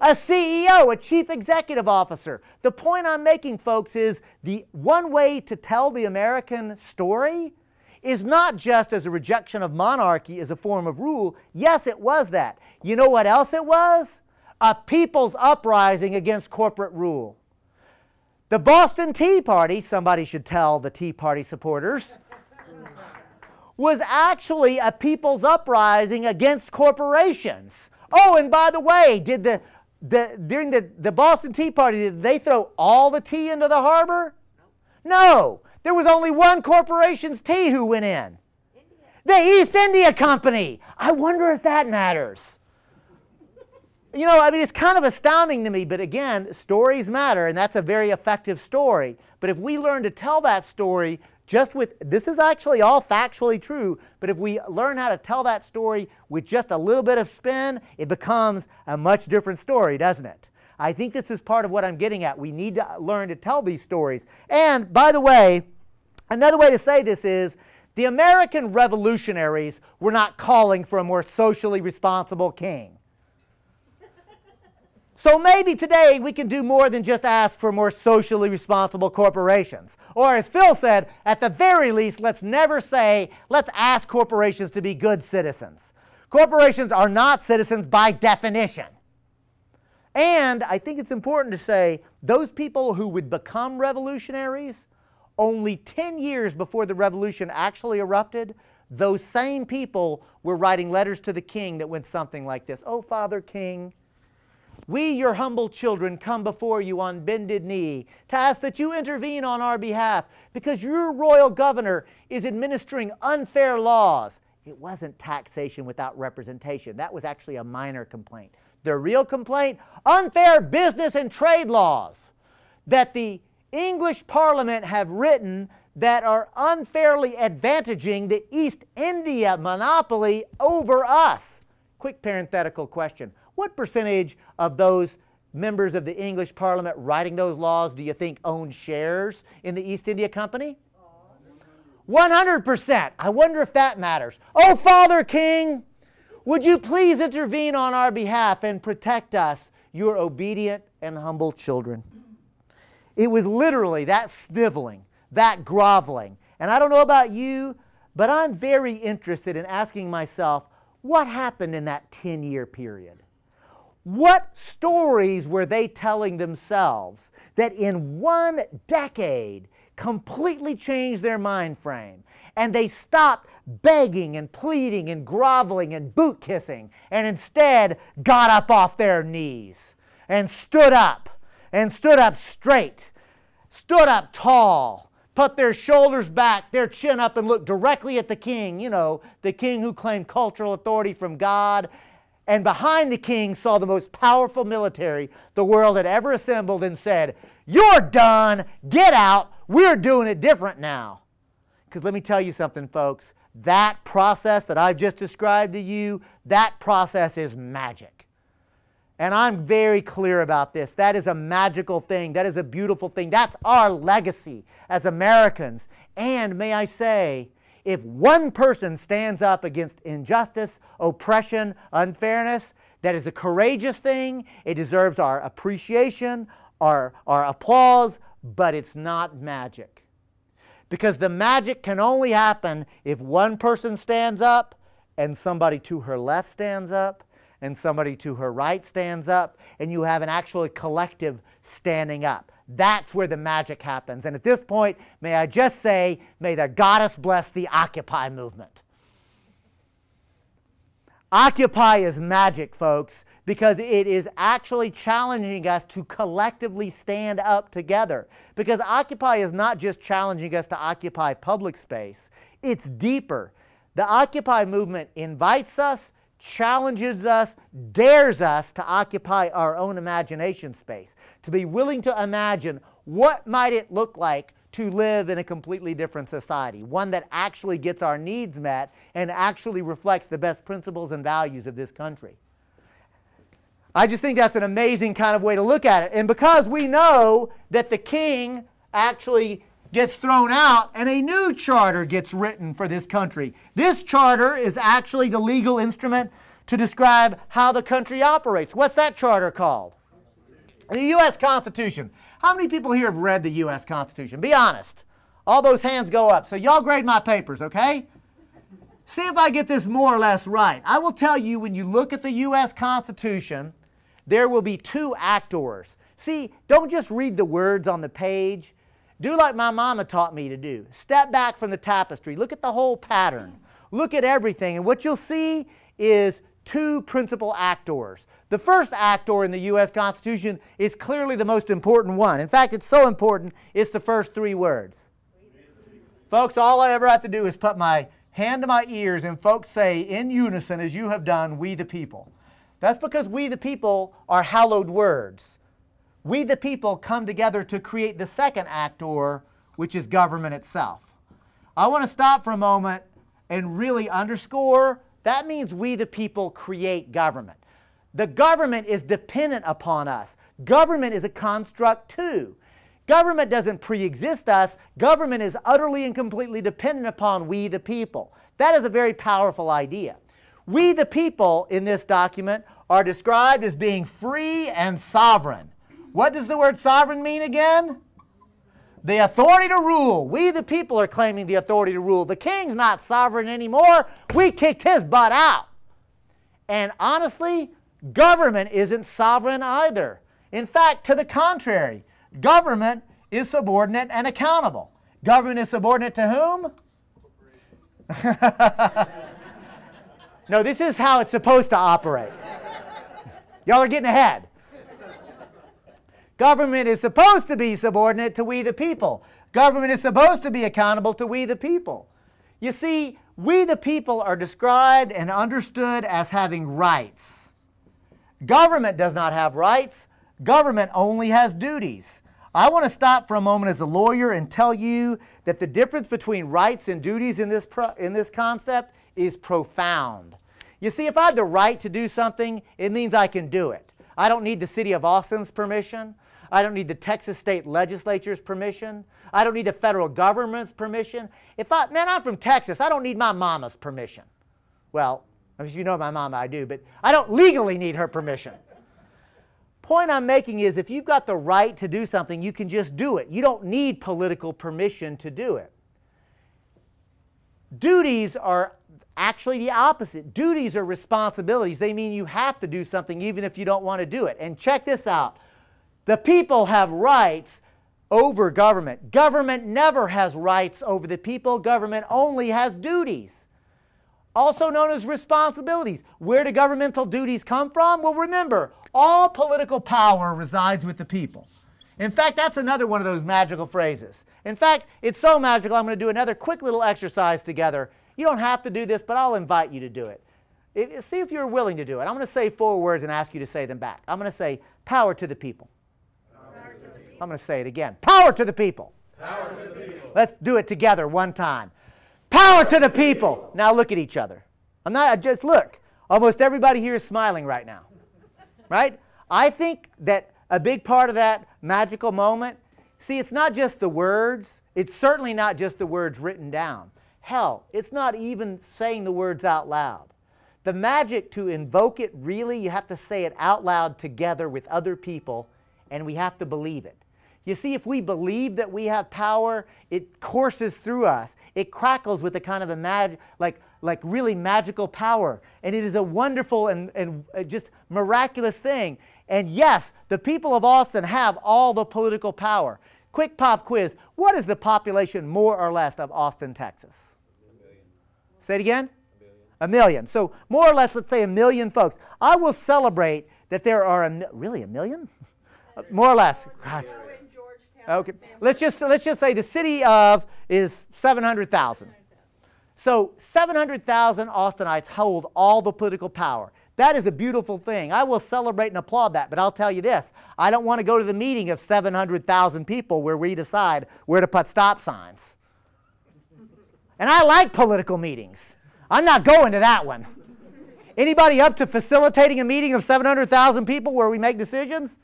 Speaker 1: A CEO, a chief executive officer. The point I'm making, folks, is the one way to tell the American story is not just as a rejection of monarchy as a form of rule. Yes, it was that. You know what else it was? a people's uprising against corporate rule. The Boston Tea Party, somebody should tell the Tea Party supporters, was actually a people's uprising against corporations. Oh, and by the way, did the, the during the, the Boston Tea Party, did they throw all the tea into the harbor? No. There was only one corporation's tea who went in. India. The East India Company. I wonder if that matters. You know, I mean, it's kind of astounding to me, but again, stories matter, and that's a very effective story. But if we learn to tell that story just with, this is actually all factually true, but if we learn how to tell that story with just a little bit of spin, it becomes a much different story, doesn't it? I think this is part of what I'm getting at. We need to learn to tell these stories. And by the way, another way to say this is the American revolutionaries were not calling for a more socially responsible king. So maybe today we can do more than just ask for more socially responsible corporations. Or as Phil said, at the very least, let's never say, let's ask corporations to be good citizens. Corporations are not citizens by definition. And I think it's important to say those people who would become revolutionaries only 10 years before the revolution actually erupted, those same people were writing letters to the king that went something like this Oh, Father King, we, your humble children, come before you on bended knee to ask that you intervene on our behalf because your royal governor is administering unfair laws. It wasn't taxation without representation. That was actually a minor complaint. The real complaint unfair business and trade laws that the English Parliament have written that are unfairly advantaging the East India monopoly over us. Quick parenthetical question What percentage of those members of the English Parliament writing those laws do you think own shares in the East India Company? 100%. I wonder if that matters. Oh, Father King, would you please intervene on our behalf and protect us, your obedient and humble children? It was literally that sniveling, that groveling. And I don't know about you, but I'm very interested in asking myself what happened in that 10 year period? What stories were they telling themselves that in one decade completely changed their mind frame? And they stopped begging and pleading and groveling and boot kissing and instead got up off their knees and stood up and stood up straight, stood up tall, put their shoulders back, their chin up, and looked directly at the king, you know, the king who claimed cultural authority from God. And behind the king saw the most powerful military the world had ever assembled and said, You're done, get out, we're doing it different now. Because let me tell you something, folks. That process that I've just described to you, that process is magic. And I'm very clear about this. That is a magical thing. That is a beautiful thing. That's our legacy as Americans. And may I say, if one person stands up against injustice, oppression, unfairness, that is a courageous thing. It deserves our appreciation, our, our applause, but it's not magic. Because the magic can only happen if one person stands up and somebody to her left stands up and somebody to her right stands up, and you have an actual collective standing up. That's where the magic happens. And at this point, may I just say, may the goddess bless the Occupy movement. Occupy is magic, folks, because it is actually challenging us to collectively stand up together. Because Occupy is not just challenging us to occupy public space, it's deeper. The Occupy movement invites us challenges us, dares us to occupy our own imagination space, to be willing to imagine what might it look like to live in a completely different society, one that actually gets our needs met and actually reflects the best principles and values of this country. I just think that's an amazing kind of way to look at it. And because we know that the king actually gets thrown out and a new charter gets written for this country. This charter is actually the legal instrument to describe how the country operates. What's that charter called? The U.S. Constitution. How many people here have read the U.S. Constitution? Be honest. All those hands go up. So y'all grade my papers, okay? See if I get this more or less right. I will tell you when you look at the U.S. Constitution, there will be two actors. See, don't just read the words on the page. Do like my mama taught me to do. Step back from the tapestry. Look at the whole pattern. Look at everything. And what you'll see is two principal actors. The first actor in the U.S. Constitution is clearly the most important one. In fact, it's so important, it's the first three words. Folks, all I ever have to do is put my hand to my ears and folks say in unison, as you have done, we the people. That's because we the people are hallowed words we the people come together to create the second actor, which is government itself. I want to stop for a moment and really underscore that means we the people create government. The government is dependent upon us. Government is a construct too. Government doesn't pre exist us, government is utterly and completely dependent upon we the people. That is a very powerful idea. We the people in this document are described as being free and sovereign. What does the word sovereign mean again? The authority to rule. We, the people, are claiming the authority to rule. The king's not sovereign anymore. We kicked his butt out. And honestly, government isn't sovereign either. In fact, to the contrary, government is subordinate and accountable. Government is subordinate to whom? no, this is how it's supposed to operate. Y'all are getting ahead. Government is supposed to be subordinate to we the people. Government is supposed to be accountable to we the people. You see, We, the people, are described and understood as having rights. Government does not have rights, government only has duties. I want to stop for a moment as a lawyer and tell you that the difference between rights and duties in this, in this concept is profound. You see, if I have the right to do something, it means I can do it. I don't need the city of Austin's permission. I don't need the Texas state legislature's permission. I don't need the federal government's permission. If I, man, I'm from Texas. I don't need my mama's permission. Well, I if you know my mama, I do, but I don't legally need her permission. Point I'm making is if you've got the right to do something, you can just do it. You don't need political permission to do it. Duties are actually the opposite. Duties are responsibilities. They mean you have to do something even if you don't want to do it. And check this out the people have rights over government. Government never has rights over the people, government only has duties. Also known as responsibilities. Where do governmental duties come from? Well, remember, all political power resides with the people. In fact, that's another one of those magical phrases. In fact, it's so magical, I'm going to do another quick little exercise together. You don't have to do this, but I'll invite you to do it. it see if you're willing to do it. I'm going to say four words and ask you to say them back. I'm going to say, power to the people. I'm going to say it again. Power to the people. Power to the people. Let's do it together one time. Power to the people. Now look at each other. I'm not just look. Almost everybody here is smiling right now. Right? I think that a big part of that magical moment, see, it's not just the words. It's certainly not just the words written down. Hell, it's not even saying the words out loud. The magic to invoke it really, you have to say it out loud together with other people, and we have to believe it. You see, if we believe that we have power, it courses through us. It crackles with a kind of a mag- like, like really magical power. And it is a wonderful and, and uh, just miraculous thing. And yes, the people of Austin have all the political power. Quick pop quiz. What is the population, more or less, of Austin, Texas? Say it again? A million. a million. So more or less, let's say a million folks. I will celebrate that there are a, really a million? more or less. God. Okay, let's just let's just say the city of is 700,000. So 700,000 Austinites hold all the political power. That is a beautiful thing. I will celebrate and applaud that, but I'll tell you this. I don't want to go to the meeting of 700,000 people where we decide where to put stop signs. And I like political meetings. I'm not going to that one. Anybody up to facilitating a meeting of 700,000 people where we make decisions?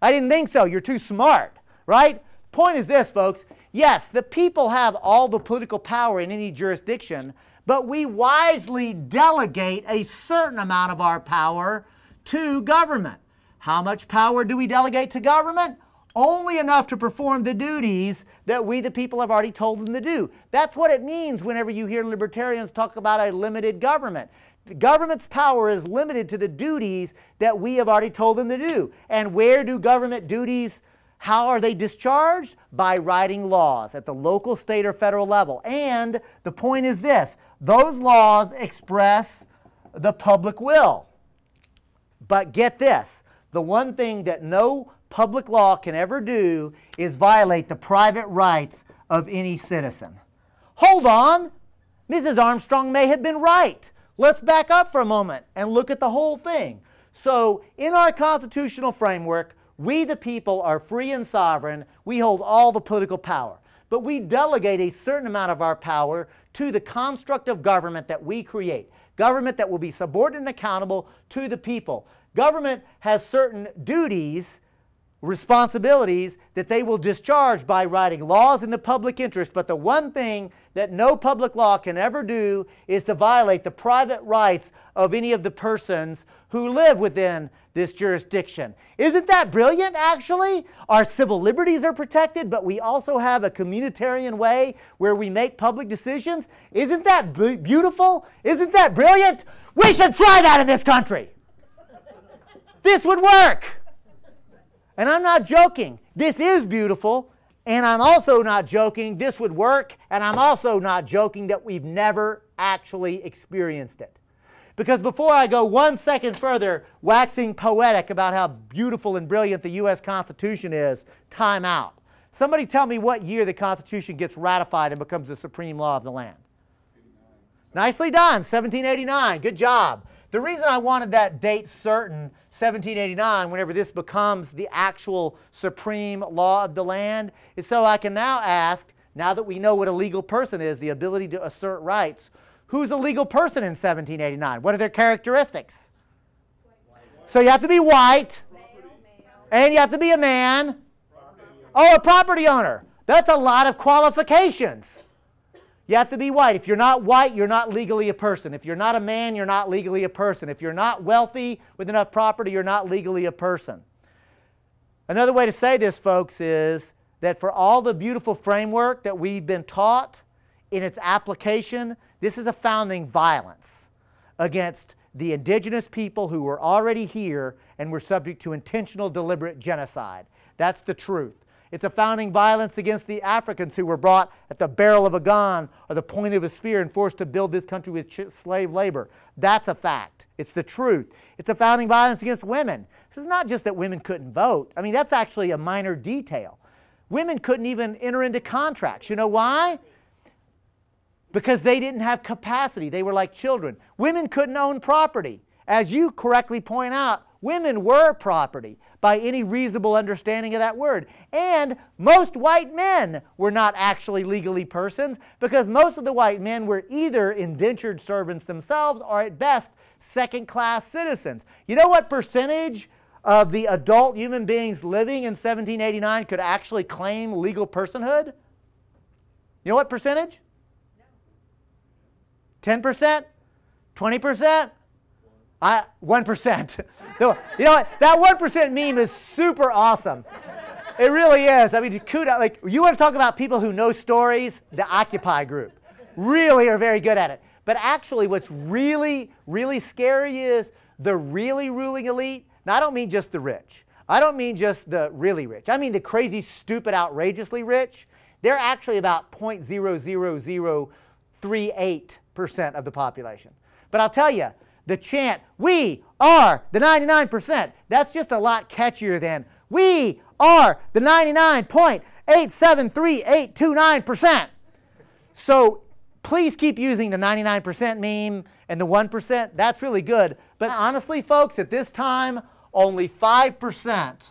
Speaker 1: I didn't think so. You're too smart, right? Point is this, folks. Yes, the people have all the political power in any jurisdiction, but we wisely delegate a certain amount of our power to government. How much power do we delegate to government? Only enough to perform the duties that we, the people, have already told them to do. That's what it means whenever you hear libertarians talk about a limited government. The government's power is limited to the duties that we have already told them to do. And where do government duties how are they discharged? By writing laws at the local, state, or federal level. And the point is this those laws express the public will. But get this the one thing that no public law can ever do is violate the private rights of any citizen. Hold on. Mrs. Armstrong may have been right. Let's back up for a moment and look at the whole thing. So, in our constitutional framework, we, the people, are free and sovereign. We hold all the political power. But we delegate a certain amount of our power to the construct of government that we create. Government that will be subordinate and accountable to the people. Government has certain duties responsibilities that they will discharge by writing laws in the public interest. But the one thing that no public law can ever do is to violate the private rights of any of the persons who live within this jurisdiction. Isn't that brilliant, actually? Our civil liberties are protected, but we also have a communitarian way where we make public decisions. Isn't that beautiful? Isn't that brilliant? We should try that in this country. this would work. And I'm not joking. This is beautiful. And I'm also not joking. This would work. And I'm also not joking that we've never actually experienced it. Because before I go one second further, waxing poetic about how beautiful and brilliant the U.S. Constitution is, time out. Somebody tell me what year the Constitution gets ratified and becomes the supreme law of the land. Nicely done, 1789. Good job. The reason I wanted that date certain, 1789, whenever this becomes the actual supreme law of the land, is so I can now ask, now that we know what a legal person is, the ability to assert rights, who's a legal person in 1789? What are their characteristics? So you have to be white, and you have to be a man. Oh, a property owner. That's a lot of qualifications. You have to be white. If you're not white, you're not legally a person. If you're not a man, you're not legally a person. If you're not wealthy with enough property, you're not legally a person. Another way to say this, folks, is that for all the beautiful framework that we've been taught in its application, this is a founding violence against the indigenous people who were already here and were subject to intentional, deliberate genocide. That's the truth. It's a founding violence against the Africans who were brought at the barrel of a gun or the point of a spear and forced to build this country with slave labor. That's a fact. It's the truth. It's a founding violence against women. This is not just that women couldn't vote. I mean, that's actually a minor detail. Women couldn't even enter into contracts. You know why? Because they didn't have capacity. They were like children. Women couldn't own property. As you correctly point out, women were property by any reasonable understanding of that word. And most white men were not actually legally persons because most of the white men were either indentured servants themselves or at best second class citizens. You know what percentage of the adult human beings living in 1789 could actually claim legal personhood? You know what percentage? 10%? 20%? I, 1%. you know what? That 1% meme is super awesome. It really is. I mean, kudos. Like, you want to talk about people who know stories? The Occupy group really are very good at it. But actually, what's really, really scary is the really ruling elite. Now, I don't mean just the rich. I don't mean just the really rich. I mean the crazy, stupid, outrageously rich. They're actually about 0.00038% of the population. But I'll tell you, the chant, we are the 99%, that's just a lot catchier than we are the 99.873829%. So please keep using the 99% meme and the 1%. That's really good. But honestly, folks, at this time, only 5%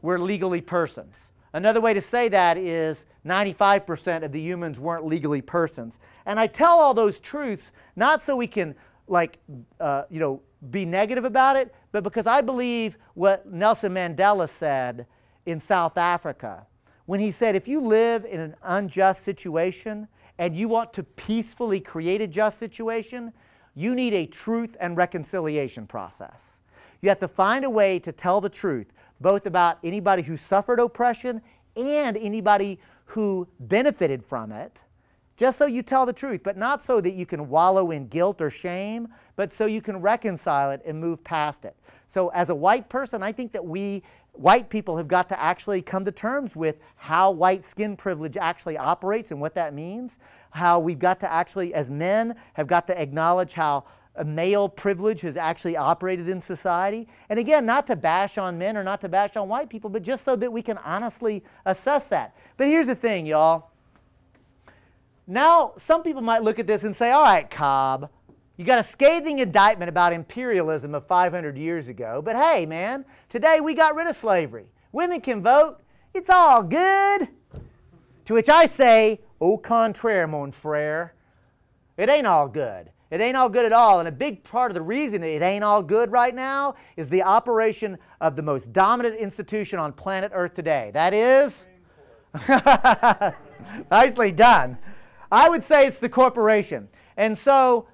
Speaker 1: were legally persons. Another way to say that is 95% of the humans weren't legally persons. And I tell all those truths not so we can, like, uh, you know, be negative about it, but because I believe what Nelson Mandela said in South Africa when he said, if you live in an unjust situation and you want to peacefully create a just situation, you need a truth and reconciliation process. You have to find a way to tell the truth, both about anybody who suffered oppression and anybody who benefited from it, just so you tell the truth, but not so that you can wallow in guilt or shame, but so you can reconcile it and move past it. So, as a white person, I think that we, white people, have got to actually come to terms with how white skin privilege actually operates and what that means. How we've got to actually, as men, have got to acknowledge how male privilege has actually operated in society. And again, not to bash on men or not to bash on white people, but just so that we can honestly assess that. But here's the thing, y'all. Now, some people might look at this and say, all right, Cobb, you got a scathing indictment about imperialism of 500 years ago, but hey, man, today we got rid of slavery. Women can vote. It's all good. To which I say, au contraire, mon frere. It ain't all good. It ain't all good at all. And a big part of the reason it ain't all good right now is the operation of the most dominant institution on planet Earth today. That is? Nicely done. I would say it's the corporation. And so,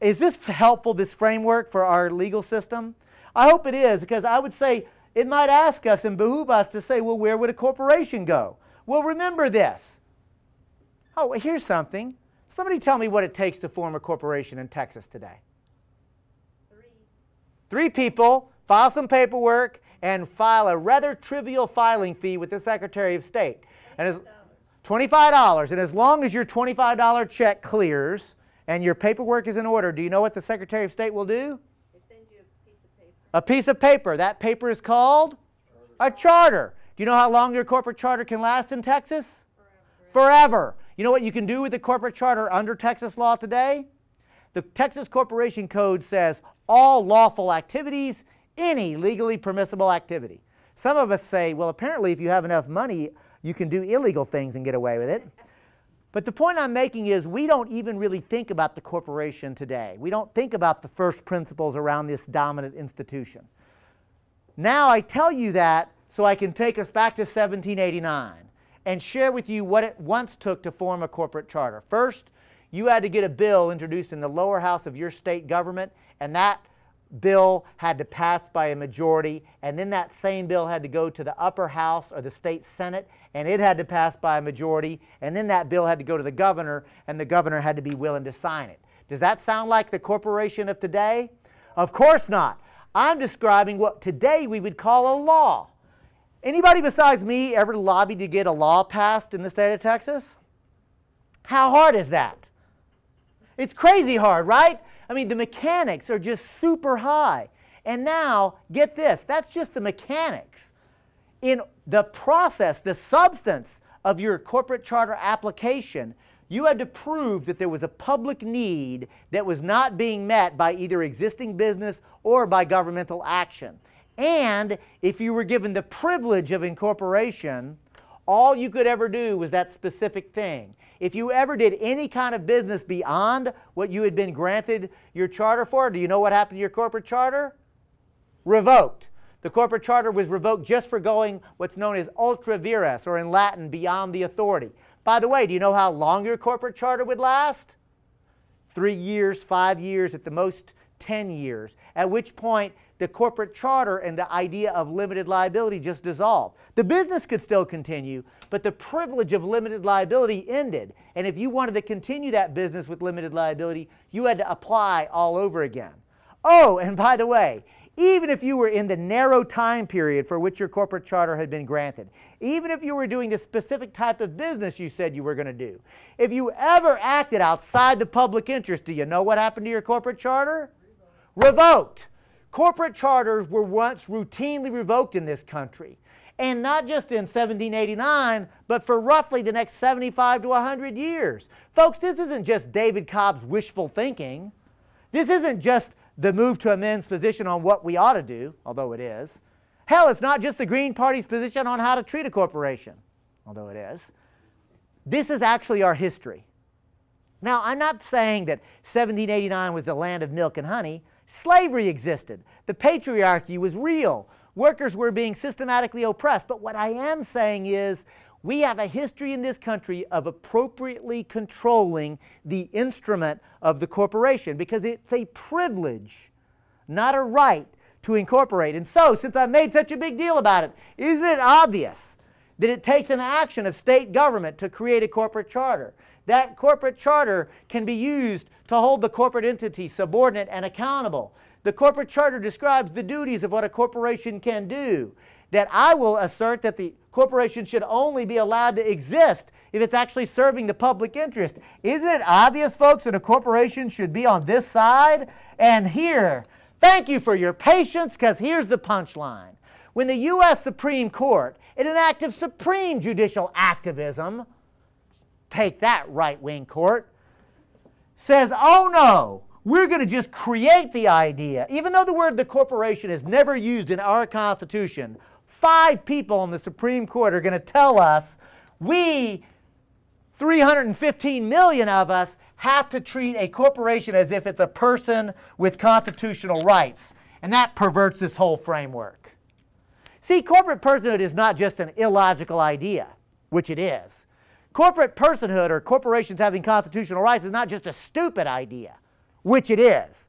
Speaker 1: is this helpful, this framework for our legal system? I hope it is, because I would say it might ask us and behoove us to say, well, where would a corporation go? Well, remember this. Oh, here's something. Somebody tell me what it takes to form a corporation in Texas today. Three. Three people file some paperwork and file a rather trivial filing fee with the Secretary of State. And it's $25. And as long as your $25 check clears and your paperwork is in order, do you know what the Secretary of State will do?
Speaker 4: They send you a piece of paper.
Speaker 1: A piece of paper. That paper is called a charter. Do you know how long your corporate charter can last in Texas?
Speaker 4: Forever.
Speaker 1: Forever. You know what you can do with the corporate charter under Texas law today? The Texas Corporation Code says all lawful activities, any legally permissible activity. Some of us say, well, apparently, if you have enough money, you can do illegal things and get away with it. But the point I'm making is we don't even really think about the corporation today. We don't think about the first principles around this dominant institution. Now I tell you that so I can take us back to 1789 and share with you what it once took to form a corporate charter. First, you had to get a bill introduced in the lower house of your state government, and that bill had to pass by a majority, and then that same bill had to go to the upper house or the state senate, and it had to pass by a majority, and then that bill had to go to the governor, and the governor had to be willing to sign it. Does that sound like the corporation of today? Of course not. I'm describing what today we would call a law. Anybody besides me ever lobbied to get a law passed in the state of Texas? How hard is that? It's crazy hard, right? I mean, the mechanics are just super high. And now, get this that's just the mechanics. In the process, the substance of your corporate charter application, you had to prove that there was a public need that was not being met by either existing business or by governmental action. And if you were given the privilege of incorporation, all you could ever do was that specific thing. If you ever did any kind of business beyond what you had been granted your charter for, do you know what happened to your corporate charter? Revoked. The corporate charter was revoked just for going what's known as ultra vires, or in Latin, beyond the authority. By the way, do you know how long your corporate charter would last? Three years, five years, at the most 10 years, at which point the corporate charter and the idea of limited liability just dissolved. The business could still continue, but the privilege of limited liability ended. And if you wanted to continue that business with limited liability, you had to apply all over again. Oh, and by the way, even if you were in the narrow time period for which your corporate charter had been granted, even if you were doing the specific type of business you said you were going to do, if you ever acted outside the public interest, do you know what happened to your corporate charter? Revoked. Corporate charters were once routinely revoked in this country. And not just in 1789, but for roughly the next 75 to 100 years. Folks, this isn't just David Cobb's wishful thinking. This isn't just the move to amend's position on what we ought to do, although it is. Hell, it's not just the Green Party's position on how to treat a corporation, although it is. This is actually our history. Now, I'm not saying that 1789 was the land of milk and honey. Slavery existed. The patriarchy was real. Workers were being systematically oppressed. But what I am saying is we have a history in this country of appropriately controlling the instrument of the corporation because it's a privilege, not a right, to incorporate. And so, since I made such a big deal about it, isn't it obvious that it takes an action of state government to create a corporate charter? That corporate charter can be used to hold the corporate entity subordinate and accountable. The corporate charter describes the duties of what a corporation can do. That I will assert that the corporation should only be allowed to exist if it's actually serving the public interest. Isn't it obvious, folks, that a corporation should be on this side? And here, thank you for your patience, because here's the punchline. When the U.S. Supreme Court, in an act of supreme judicial activism, take that right wing court, says, oh no, we're going to just create the idea. Even though the word the corporation is never used in our Constitution, five people on the Supreme Court are going to tell us we, 315 million of us, have to treat a corporation as if it's a person with constitutional rights. And that perverts this whole framework. See, corporate personhood is not just an illogical idea, which it is. Corporate personhood or corporations having constitutional rights is not just a stupid idea, which it is.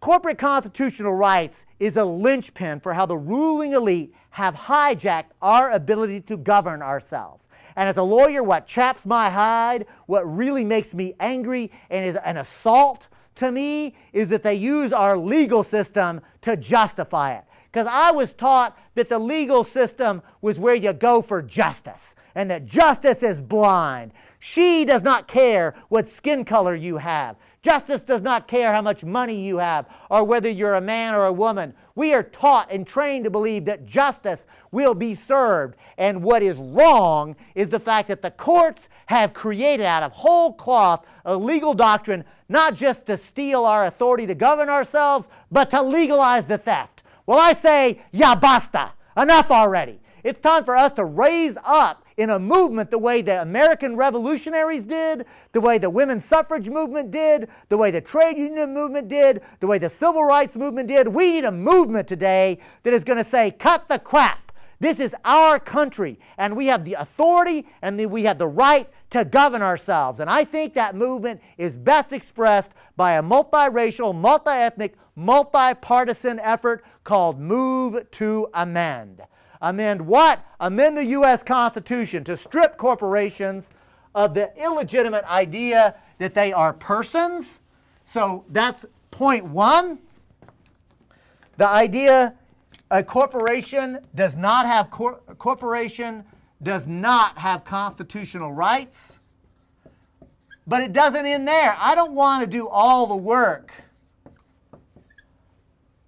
Speaker 1: Corporate constitutional rights is a linchpin for how the ruling elite have hijacked our ability to govern ourselves. And as a lawyer, what chaps my hide, what really makes me angry and is an assault to me is that they use our legal system to justify it. because I was taught that the legal system was where you go for justice and that justice is blind. She does not care what skin color you have. Justice does not care how much money you have or whether you're a man or a woman. We are taught and trained to believe that justice will be served. And what is wrong is the fact that the courts have created out of whole cloth a legal doctrine not just to steal our authority to govern ourselves, but to legalize the theft. Well, I say, ya basta. Enough already. It's time for us to raise up in a movement the way the American revolutionaries did, the way the women's suffrage movement did, the way the trade union movement did, the way the civil rights movement did. We need a movement today that is going to say, cut the crap. This is our country, and we have the authority and we have the right to govern ourselves. And I think that movement is best expressed by a multiracial, multi ethnic, effort called Move to Amend. Amend what? Amend the U.S. Constitution to strip corporations of the illegitimate idea that they are persons. So that's point one. The idea a corporation does not have cor- corporation does not have constitutional rights. But it doesn't end there. I don't want to do all the work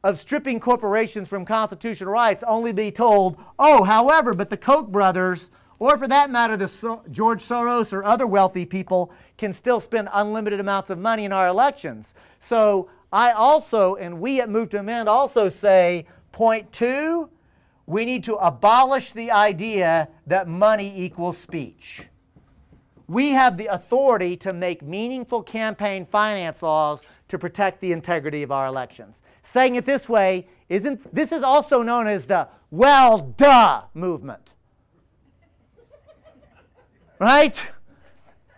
Speaker 1: of stripping corporations from constitutional rights only be told, oh, however, but the Koch brothers, or for that matter, the so- George Soros or other wealthy people, can still spend unlimited amounts of money in our elections. So I also, and we at Move to Amend also say, point two, we need to abolish the idea that money equals speech. We have the authority to make meaningful campaign finance laws to protect the integrity of our elections. Saying it this way, isn't this is also known as the well duh movement. right?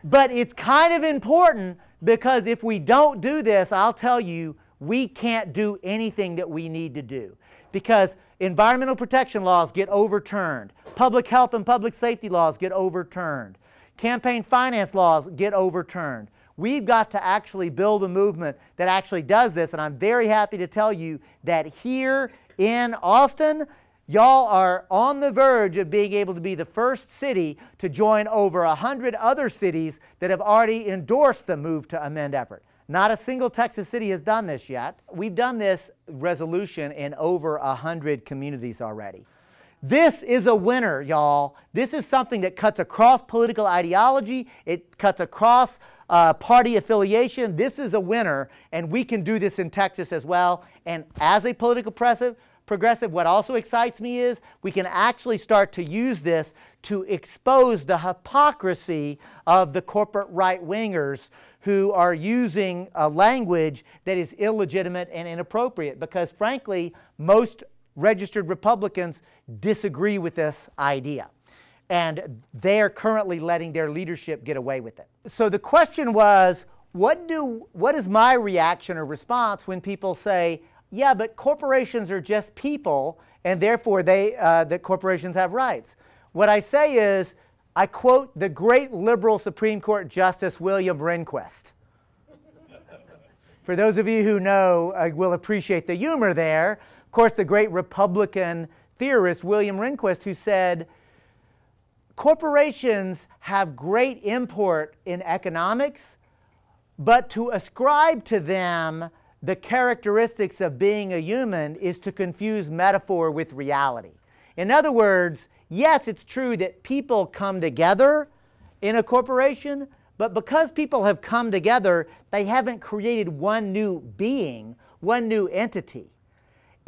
Speaker 1: But it's kind of important because if we don't do this, I'll tell you, we can't do anything that we need to do. Because environmental protection laws get overturned, public health and public safety laws get overturned, campaign finance laws get overturned. We've got to actually build a movement that actually does this. And I'm very happy to tell you that here in Austin, y'all are on the verge of being able to be the first city to join over 100 other cities that have already endorsed the Move to Amend effort. Not a single Texas city has done this yet. We've done this resolution in over 100 communities already. This is a winner, y'all. This is something that cuts across political ideology, it cuts across uh, party affiliation. This is a winner, and we can do this in Texas as well. And as a political progressive, progressive, what also excites me is we can actually start to use this to expose the hypocrisy of the corporate right wingers who are using a language that is illegitimate and inappropriate because, frankly, most registered Republicans disagree with this idea. And they're currently letting their leadership get away with it. So the question was what, do, what is my reaction or response when people say, yeah, but corporations are just people, and therefore they, uh, that corporations have rights? What I say is, I quote the great liberal Supreme Court Justice William Rehnquist. For those of you who know, I will appreciate the humor there. Of course, the great Republican theorist William Rehnquist, who said, corporations have great import in economics, but to ascribe to them the characteristics of being a human is to confuse metaphor with reality. In other words, yes, it's true that people come together in a corporation, but because people have come together, they haven't created one new being, one new entity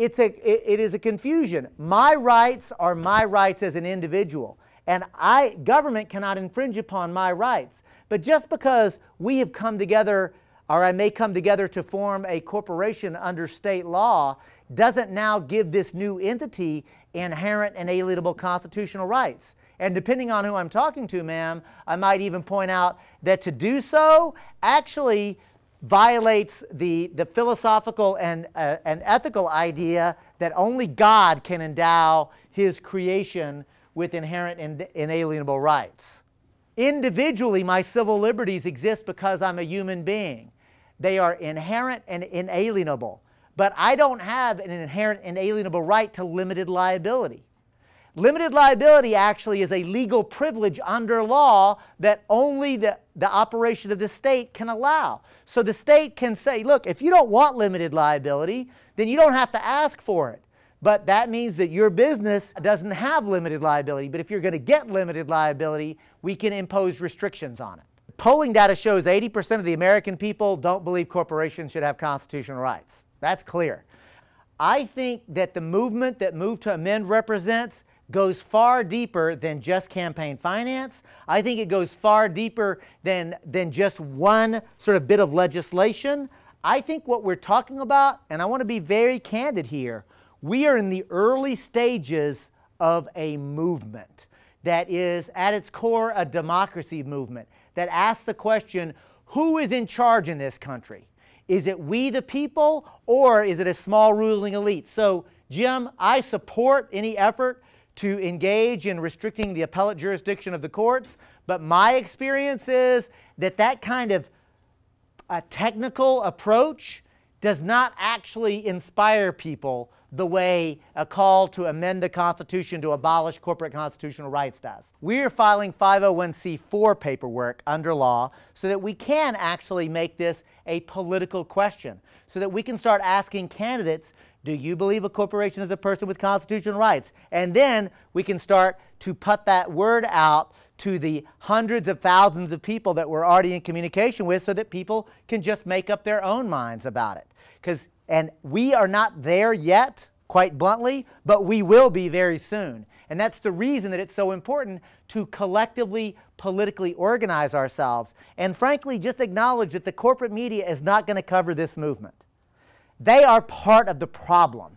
Speaker 1: it's a, it, it is a confusion. My rights are my rights as an individual, and I, government cannot infringe upon my rights. But just because we have come together, or I may come together to form a corporation under state law, doesn't now give this new entity inherent and alienable constitutional rights. And depending on who I'm talking to, ma'am, I might even point out that to do so actually violates the, the philosophical and, uh, and ethical idea that only God can endow his creation with inherent and inalienable rights. Individually, my civil liberties exist because I'm a human being. They are inherent and inalienable. but I don't have an inherent and inalienable right to limited liability. Limited liability actually is a legal privilege under law that only the, the operation of the state can allow. So the state can say, look, if you don't want limited liability, then you don't have to ask for it. But that means that your business doesn't have limited liability. But if you're going to get limited liability, we can impose restrictions on it. Polling data shows 80% of the American people don't believe corporations should have constitutional rights. That's clear. I think that the movement that Move to Amend represents goes far deeper than just campaign finance. I think it goes far deeper than, than just one sort of bit of legislation. I think what we're talking about, and I want to be very candid here, we are in the early stages of a movement that is at its core a democracy movement that asks the question who is in charge in this country? Is it we the people or is it a small ruling elite? So, Jim, I support any effort to engage in restricting the appellate jurisdiction of the courts, but my experience is that that kind of a technical approach does not actually inspire people the way a call to amend the Constitution to abolish corporate constitutional rights does. We're filing 501c4 paperwork under law so that we can actually make this a political question, so that we can start asking candidates do you believe a corporation is a person with constitutional rights? And then we can start to put that word out to the hundreds of thousands of people that we're already in communication with so that people can just make up their own minds about it. Because and we are not there yet, quite bluntly, but we will be very soon. And that's the reason that it's so important to collectively politically organize ourselves and frankly just acknowledge that the corporate media is not going to cover this movement. They are part of the problem.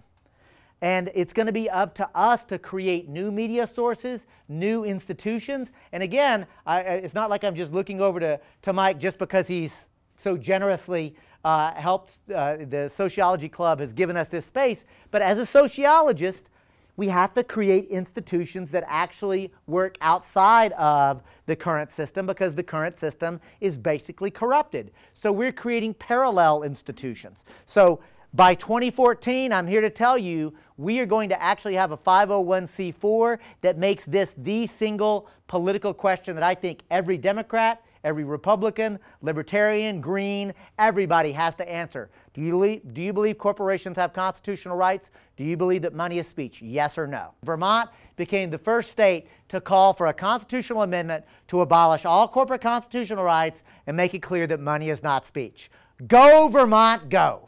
Speaker 1: And it's going to be up to us to create new media sources, new institutions. And again, I, it's not like I'm just looking over to, to Mike just because he's so generously uh, helped, uh, the Sociology Club has given us this space. But as a sociologist, we have to create institutions that actually work outside of the current system because the current system is basically corrupted. So we're creating parallel institutions. So by 2014, I'm here to tell you, we are going to actually have a 501c4 that makes this the single political question that I think every Democrat, every Republican, Libertarian, Green, everybody has to answer. Do you, believe, do you believe corporations have constitutional rights? Do you believe that money is speech? Yes or no? Vermont became the first state to call for a constitutional amendment to abolish all corporate constitutional rights and make it clear that money is not speech. Go, Vermont, go.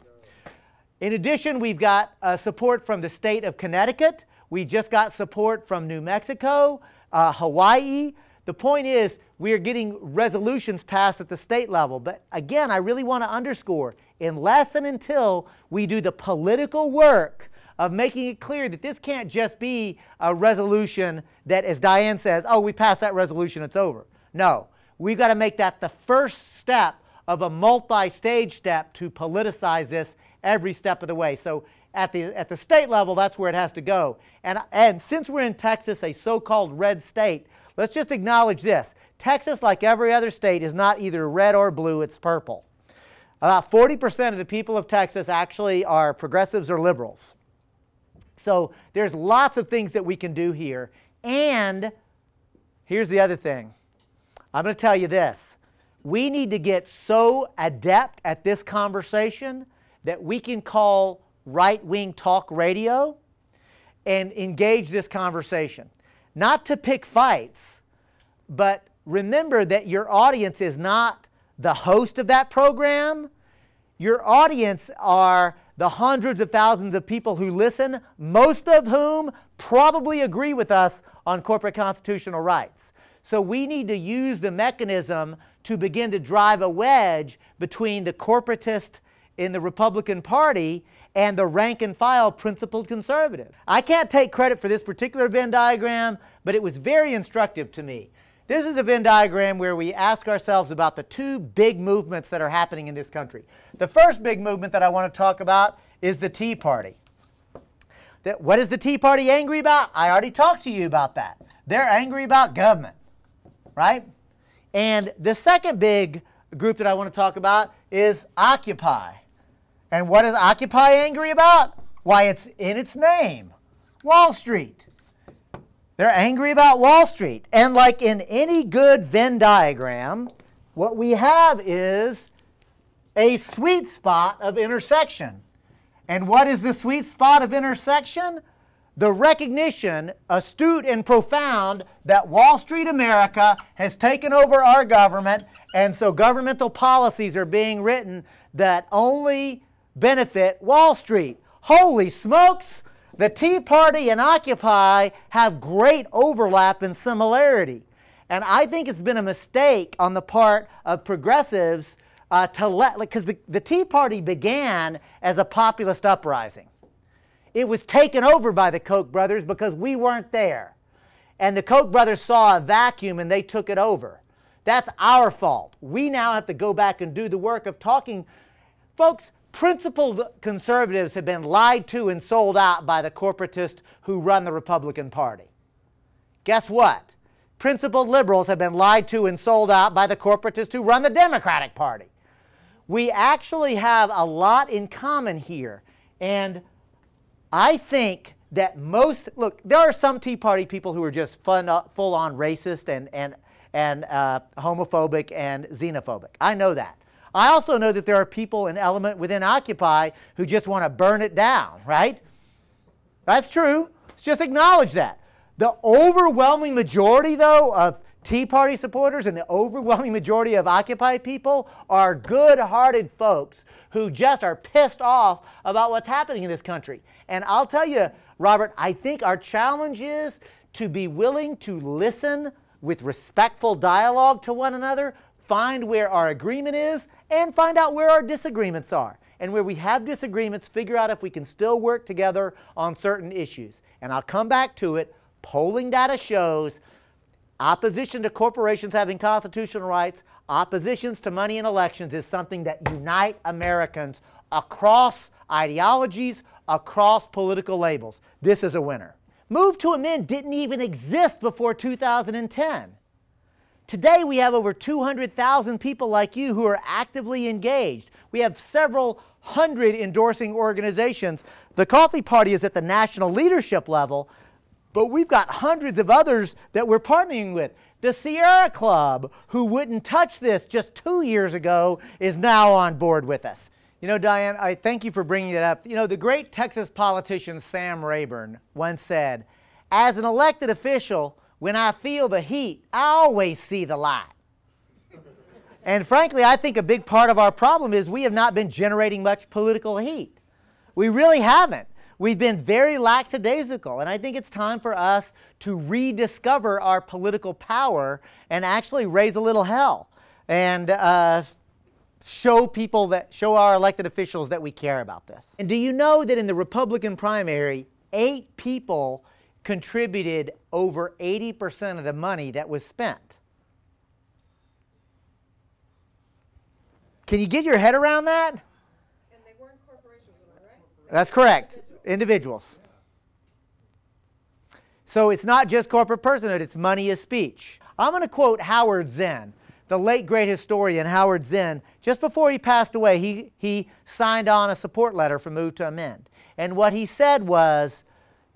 Speaker 1: In addition, we've got uh, support from the state of Connecticut. We just got support from New Mexico, uh, Hawaii. The point is, we are getting resolutions passed at the state level. But again, I really want to underscore unless and until we do the political work of making it clear that this can't just be a resolution that, as Diane says, oh, we passed that resolution, it's over. No, we've got to make that the first step of a multi stage step to politicize this every step of the way. So at the, at the state level, that's where it has to go. And, and since we're in Texas, a so called red state, let's just acknowledge this Texas, like every other state, is not either red or blue, it's purple. About 40% of the people of Texas actually are progressives or liberals. So there's lots of things that we can do here. And here's the other thing I'm going to tell you this. We need to get so adept at this conversation that we can call right wing talk radio and engage this conversation. Not to pick fights, but remember that your audience is not the host of that program. Your audience are the hundreds of thousands of people who listen, most of whom probably agree with us on corporate constitutional rights. So we need to use the mechanism to begin to drive a wedge between the corporatist in the Republican Party and the rank and file principled conservative. I can't take credit for this particular Venn diagram, but it was very instructive to me. This is a Venn diagram where we ask ourselves about the two big movements that are happening in this country. The first big movement that I want to talk about is the Tea Party. That, what is the Tea Party angry about? I already talked to you about that. They're angry about government, right? And the second big group that I want to talk about is Occupy. And what is Occupy angry about? Why, it's in its name Wall Street. They're angry about Wall Street. And like in any good Venn diagram, what we have is a sweet spot of intersection. And what is the sweet spot of intersection? The recognition, astute and profound, that Wall Street America has taken over our government, and so governmental policies are being written that only benefit Wall Street. Holy smokes! The Tea Party and Occupy have great overlap and similarity. And I think it's been a mistake on the part of progressives uh, to let, because the, the Tea Party began as a populist uprising. It was taken over by the Koch brothers because we weren't there. And the Koch brothers saw a vacuum and they took it over. That's our fault. We now have to go back and do the work of talking. Folks, principled conservatives have been lied to and sold out by the corporatists who run the Republican Party. Guess what? Principled liberals have been lied to and sold out by the corporatists who run the Democratic Party we actually have a lot in common here. And I think that most, look, there are some Tea Party people who are just uh, full on racist and, and, and uh, homophobic and xenophobic. I know that. I also know that there are people, an element within Occupy, who just want to burn it down, right? That's true. Let's just acknowledge that. The overwhelming majority, though, of Tea Party supporters and the overwhelming majority of Occupy people are good hearted folks who just are pissed off about what's happening in this country. And I'll tell you, Robert, I think our challenge is to be willing to listen with respectful dialogue to one another, find where our agreement is, and find out where our disagreements are. And where we have disagreements, figure out if we can still work together on certain issues. And I'll come back to it. Polling data shows Opposition to corporations having constitutional rights, oppositions to money in elections is something that unite Americans across ideologies, across political labels. This is a winner. Move to Amend didn't even exist before 2010. Today we have over 200,000 people like you who are actively engaged. We have several hundred endorsing organizations. The Coffee Party is at the national leadership level, but we've got hundreds of others that we're partnering with. The Sierra Club, who wouldn't touch this just two years ago, is now on board with us. You know, Diane, I thank you for bringing that up. You know, the great Texas politician Sam Rayburn once said, As an elected official, when I feel the heat, I always see the light. and frankly, I think a big part of our problem is we have not been generating much political heat. We really haven't. We've been very lackadaisical, and I think it's time for us to rediscover our political power and actually raise a little hell and uh, show people that, show our elected officials that we care about this. And do you know that in the Republican primary, eight people contributed over 80% of the money that was spent? Can you get your head around that?
Speaker 4: And they weren't corporations, right?
Speaker 1: That's correct individuals. So it's not just corporate personhood, it's money is speech. I'm going to quote Howard Zinn, the late great historian Howard Zinn. Just before he passed away, he, he signed on a support letter for Move to Amend. And what he said was,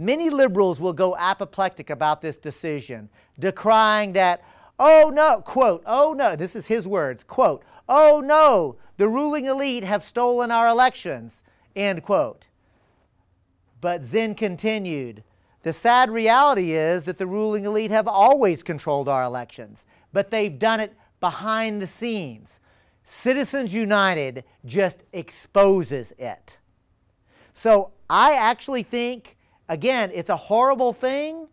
Speaker 1: many liberals will go apoplectic about this decision, decrying that, oh no, quote, oh no, this is his words, quote, oh no, the ruling elite have stolen our elections, end quote. But Zinn continued, the sad reality is that the ruling elite have always controlled our elections, but they've done it behind the scenes. Citizens United just exposes it. So I actually think, again, it's a horrible thing,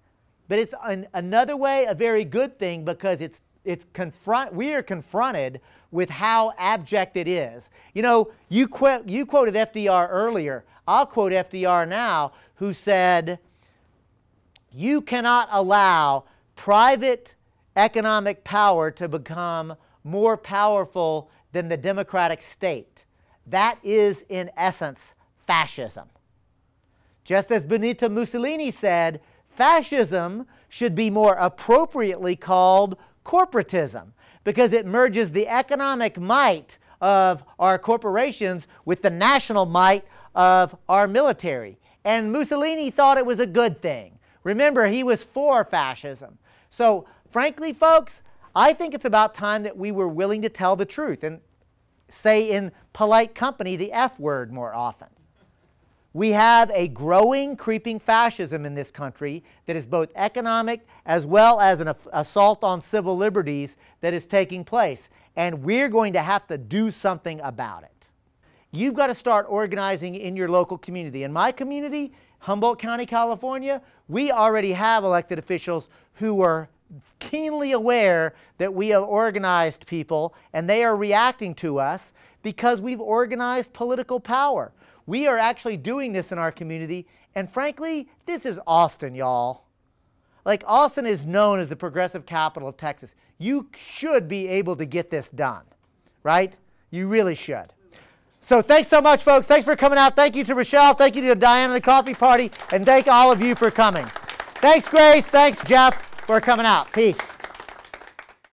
Speaker 1: but it's an, another way a very good thing because it's it's confront we are confronted with how abject it is. You know, you quote you quoted FDR earlier. I'll quote FDR now, who said, You cannot allow private economic power to become more powerful than the democratic state. That is, in essence, fascism. Just as Benito Mussolini said, fascism should be more appropriately called corporatism because it merges the economic might of our corporations with the national might of our military. And Mussolini thought it was a good thing. Remember, he was for fascism. So, frankly, folks, I think it's about time that we were willing to tell the truth and say in polite company the F word more often. We have a growing, creeping fascism in this country that is both economic as well as an assault on civil liberties that is taking place. And we're going to have to do something about it. You've got to start organizing in your local community. In my community, Humboldt County, California, we already have elected officials who are keenly aware that we have organized people and they are reacting to us because we've organized political power. We are actually doing this in our community, and frankly, this is Austin, y'all. Like, Austin is known as the progressive capital of Texas. You should be able to get this done, right? You really should. So thanks so much, folks. Thanks for coming out. Thank you to Rochelle. Thank you to Diana the coffee party. And thank all of you for coming. Thanks, Grace. Thanks, Jeff, for coming out. Peace.